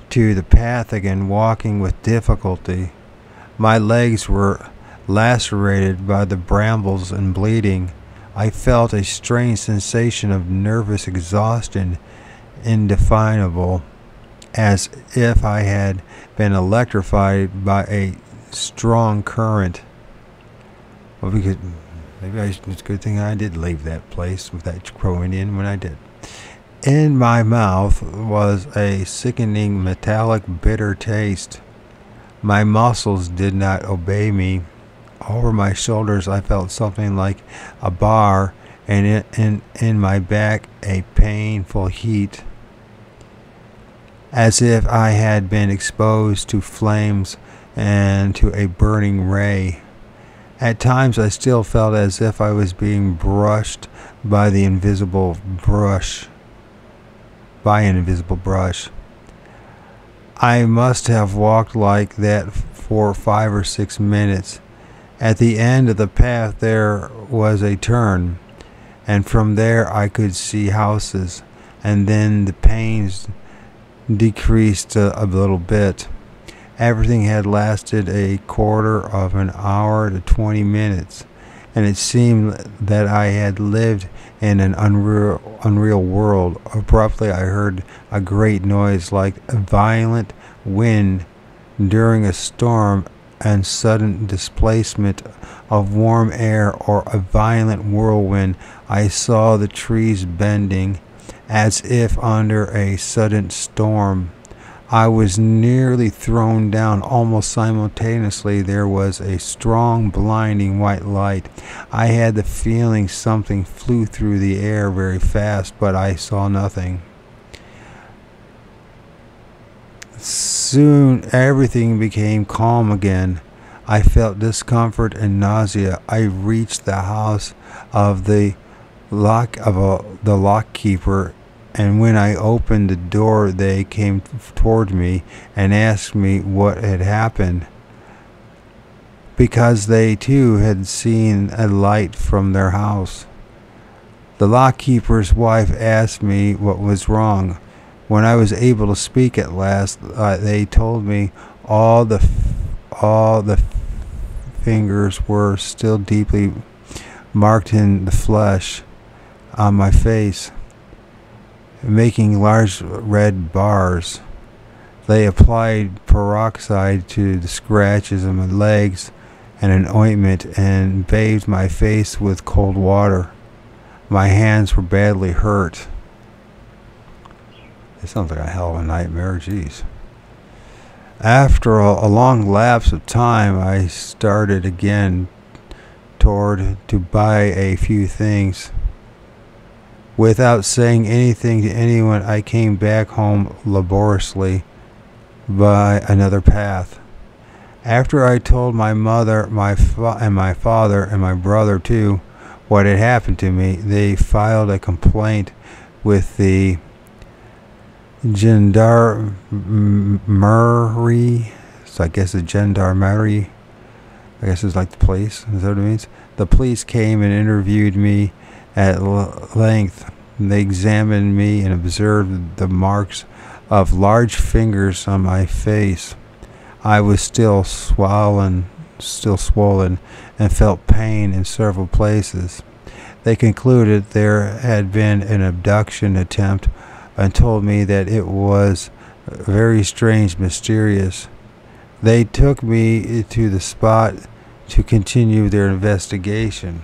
to the path again, walking with difficulty. My legs were lacerated by the brambles and bleeding. I felt a strange sensation of nervous exhaustion, indefinable, as if I had been electrified by a strong current. Well, because maybe I, it's a good thing I did leave that place with that Crow Indian when I did. In my mouth was a sickening metallic bitter taste. My muscles did not obey me. Over my shoulders I felt something like a bar and in, in, in my back a painful heat. As if I had been exposed to flames and to a burning ray. At times I still felt as if I was being brushed by the invisible brush by an invisible brush. I must have walked like that for five or six minutes. At the end of the path, there was a turn, and from there I could see houses, and then the pains decreased a, a little bit. Everything had lasted a quarter of an hour to 20 minutes, and it seemed that I had lived in an unreal, unreal world. Abruptly, I heard a great noise like a violent wind during a storm and sudden displacement of warm air or a violent whirlwind. I saw the trees bending as if under a sudden storm. I was nearly thrown down almost simultaneously. There was a strong, blinding white light. I had the feeling something flew through the air very fast, but I saw nothing. Soon everything became calm again. I felt discomfort and nausea. I reached the house of the lock of a, the lock keeper and when I opened the door, they came toward me and asked me what had happened. Because they too had seen a light from their house. The lockkeeper's wife asked me what was wrong. When I was able to speak at last, uh, they told me all the f- all the fingers were still deeply marked in the flesh on my face making large red bars. They applied peroxide to the scratches on my legs and an ointment and bathed my face with cold water. My hands were badly hurt. It sounds like a hell of a nightmare, jeez. After a, a long lapse of time, I started again toward to buy a few things. Without saying anything to anyone, I came back home laboriously by another path. After I told my mother, my fa- and my father and my brother too, what had happened to me, they filed a complaint with the gendarmerie. So I guess the gendarmerie. I guess it's like the police. Is that what it means? The police came and interviewed me at length, they examined me and observed the marks of large fingers on my face. I was still swollen, still swollen, and felt pain in several places. They concluded there had been an abduction attempt and told me that it was very strange, mysterious. They took me to the spot to continue their investigation.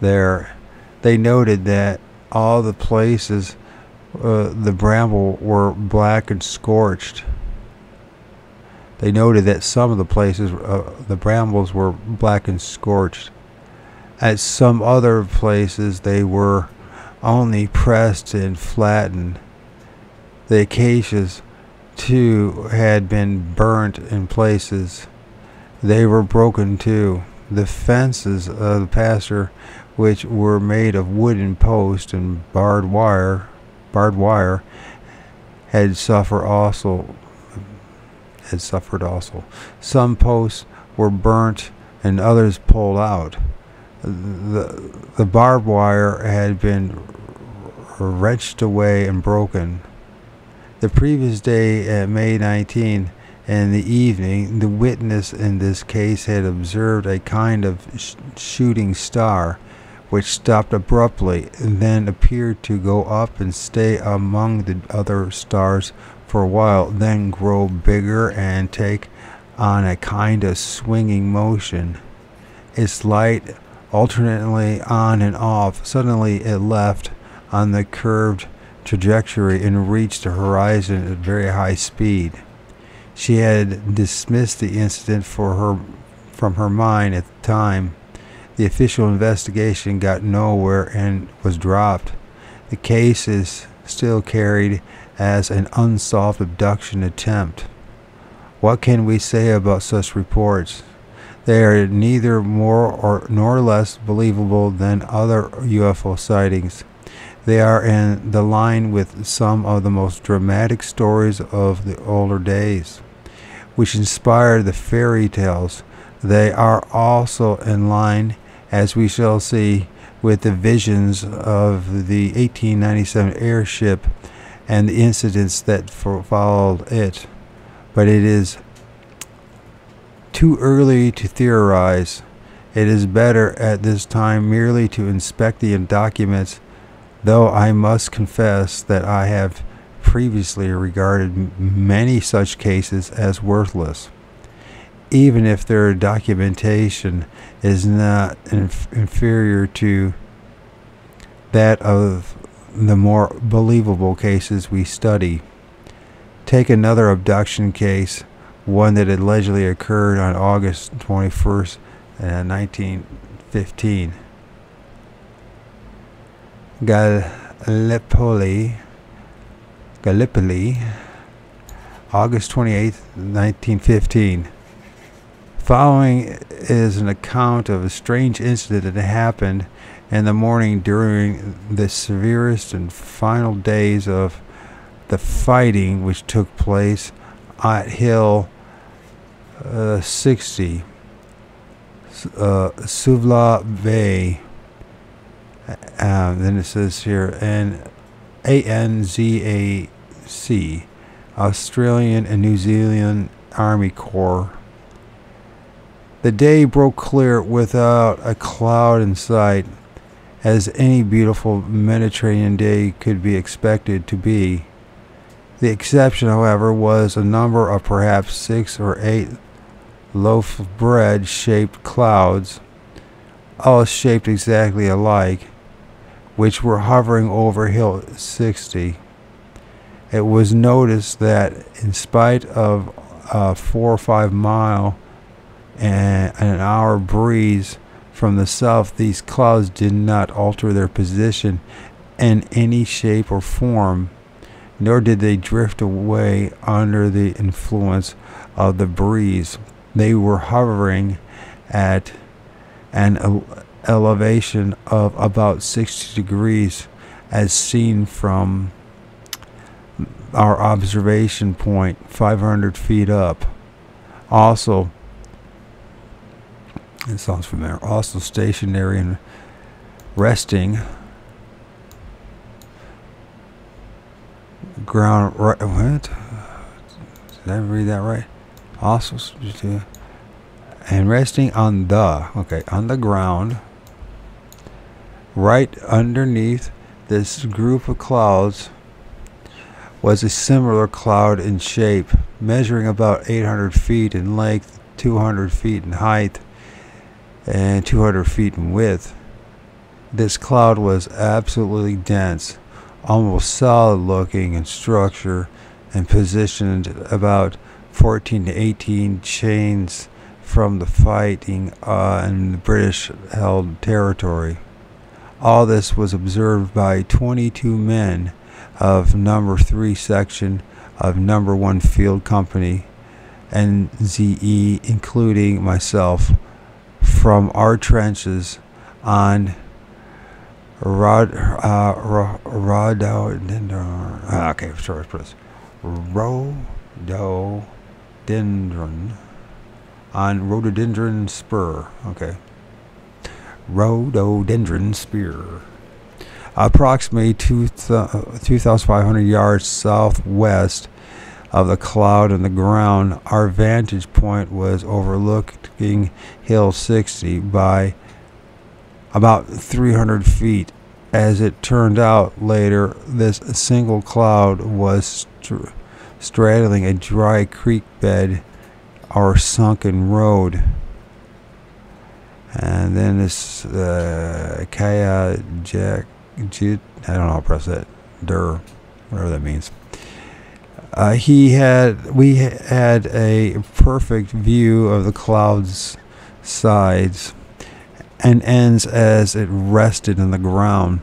There, they noted that all the places uh, the bramble were black and scorched. They noted that some of the places, uh, the brambles were black and scorched. At some other places, they were only pressed and flattened. The acacias, too, had been burnt in places. They were broken too. The fences of the pasture, which were made of wooden posts and barbed wire, barbed wire, had suffered also. Had suffered also. Some posts were burnt and others pulled out. The, the barbed wire had been wrenched away and broken. The previous day, at May 19, in the evening, the witness in this case had observed a kind of sh- shooting star which stopped abruptly and then appeared to go up and stay among the other stars for a while, then grow bigger and take on a kind of swinging motion. Its light alternately on and off. Suddenly it left on the curved trajectory and reached the horizon at very high speed. She had dismissed the incident for her from her mind at the time. The official investigation got nowhere and was dropped. The case is still carried as an unsolved abduction attempt. What can we say about such reports? They are neither more or nor less believable than other UFO sightings. They are in the line with some of the most dramatic stories of the older days, which inspired the fairy tales. They are also in line, as we shall see, with the visions of the 1897 airship and the incidents that followed it. But it is too early to theorize. It is better at this time merely to inspect the documents though I must confess that I have previously regarded many such cases as worthless, even if their documentation is not inf- inferior to that of the more believable cases we study. Take another abduction case, one that allegedly occurred on August 21st, uh, 1915. Gallipoli, Gallipoli, August 28, 1915. Following is an account of a strange incident that happened in the morning during the severest and final days of the fighting which took place at Hill uh, 60, uh, Suvla Bay um, then it says here, and ANZAC, Australian and New Zealand Army Corps. The day broke clear without a cloud in sight, as any beautiful Mediterranean day could be expected to be. The exception, however, was a number of perhaps six or eight loaf of bread shaped clouds, all shaped exactly alike which were hovering over Hill 60. It was noticed that in spite of a four or five mile and an hour breeze from the south, these clouds did not alter their position in any shape or form, nor did they drift away under the influence of the breeze. They were hovering at an elevation of about 60 degrees as seen from our observation point 500 feet up. Also, it sounds familiar, also stationary and resting ground right what did I read that right also and resting on the okay on the ground right underneath this group of clouds was a similar cloud in shape, measuring about 800 feet in length, 200 feet in height, and 200 feet in width. This cloud was absolutely dense, almost solid looking in structure, and positioned about 14 to 18 chains from the fighting in the British held territory. All this was observed by 22 men of number 3 section of number 1 field company NZE including myself from our trenches on Rod uh, Rhododendron. Uh, okay, sorry, please. Rhododendron on Rhododendron Spur. Okay. Rhododendron Spear. Approximately 2,500 yards southwest of the cloud and the ground, our vantage point was overlooking Hill 60 by about 300 feet. As it turned out later, this single cloud was straddling a dry creek bed or sunken road. And then this uh, Kaya Jack, I don't know how to press that, Der, whatever that means. Uh, he had, we had a perfect view of the cloud's sides and ends as it rested in the ground.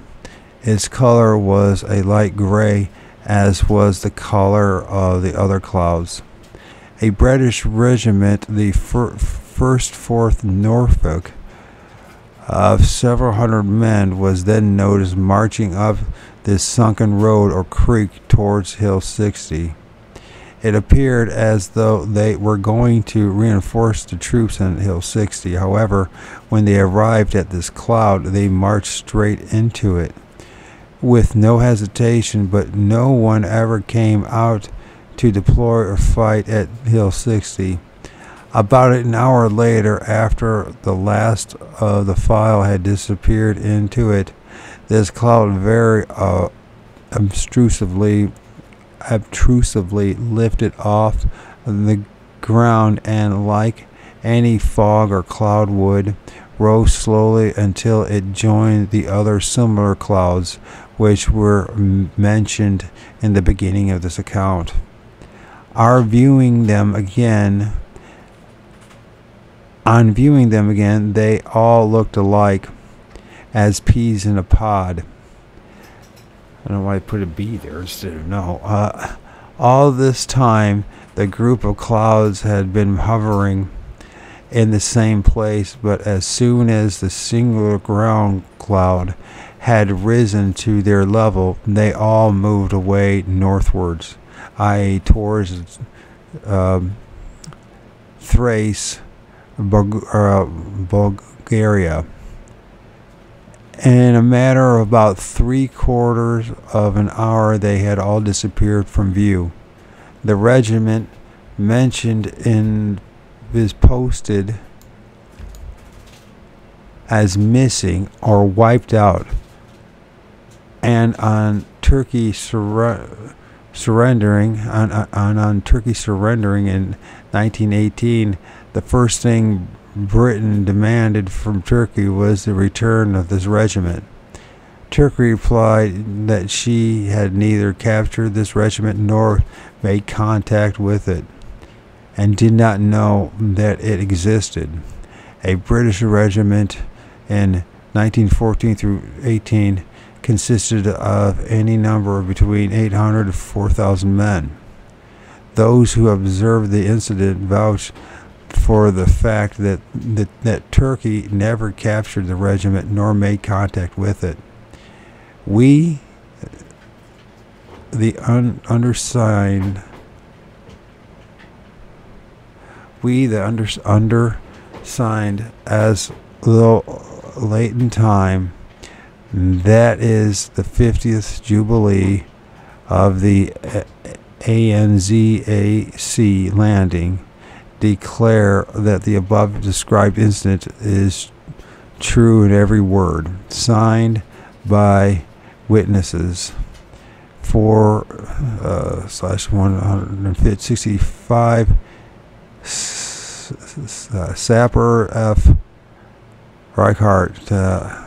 Its color was a light gray, as was the color of the other clouds. A British regiment, the fir- First Fourth Norfolk, of several hundred men, was then noticed marching up this sunken road or creek towards Hill 60. It appeared as though they were going to reinforce the troops on Hill 60. However, when they arrived at this cloud, they marched straight into it with no hesitation, but no one ever came out to deploy or fight at Hill 60. About an hour later, after the last of the file had disappeared into it, this cloud very uh, obtrusively, obtrusively lifted off the ground and, like any fog or cloud would, rose slowly until it joined the other similar clouds which were mentioned in the beginning of this account. Our viewing them again, on viewing them again, they all looked alike as peas in a pod. I don't know why I put a B there instead of no. Uh, all this time, the group of clouds had been hovering in the same place, but as soon as the singular ground cloud had risen to their level, they all moved away northwards, i.e., towards um, Thrace, Bulg- uh, Bulgaria. In a matter of about three quarters of an hour, they had all disappeared from view. The regiment mentioned in is posted as missing or wiped out, and on Turkey sur- surrendering on, uh, on on Turkey surrendering in 1918, the first thing Britain demanded from Turkey was the return of this regiment. Turkey replied that she had neither captured this regiment nor made contact with it and did not know that it existed. A British regiment in 1914 through 18 consisted of any number between 800 to 4,000 men. Those who observed the incident vouch for the fact that, that, that Turkey never captured the regiment nor made contact with it. We, the un- undersigned, we, the under, undersigned, as though late in time, that is the 50th Jubilee of the ANZAC landing, declare that the above described incident is true in every word. Signed by witnesses. four uh, slash one hundred sixty-five. Uh, Sapper F. Reichardt uh,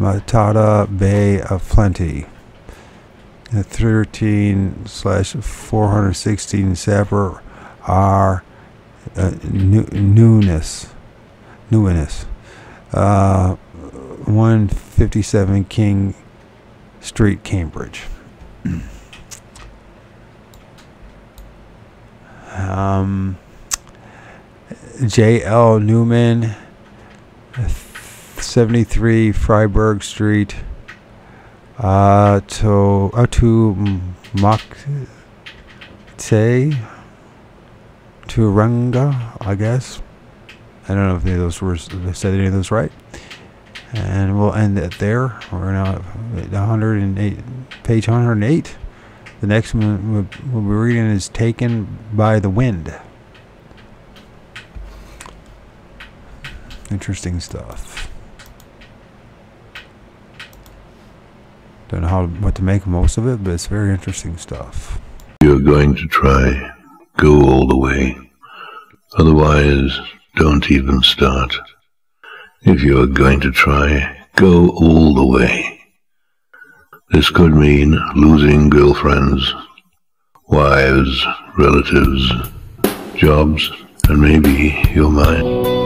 Matata Bay of Plenty. The 13 slash 416 Sapper R. Uh, newness. Newness. Uh, 157 King Street, Cambridge. um, J.L. Newman, 73 Freyberg Street, uh, to, uh, to Makte, I guess. I don't know if any of those were said any of those right. And we'll end it there. We're now at 108, page 108. The next one we'll be reading is Taken by the Wind. Interesting stuff. Don't know how what to make most of it, but it's very interesting stuff. You're going to try. Go all the way. Otherwise, don't even start. If you are going to try, go all the way. This could mean losing girlfriends, wives, relatives, jobs, and maybe your mind.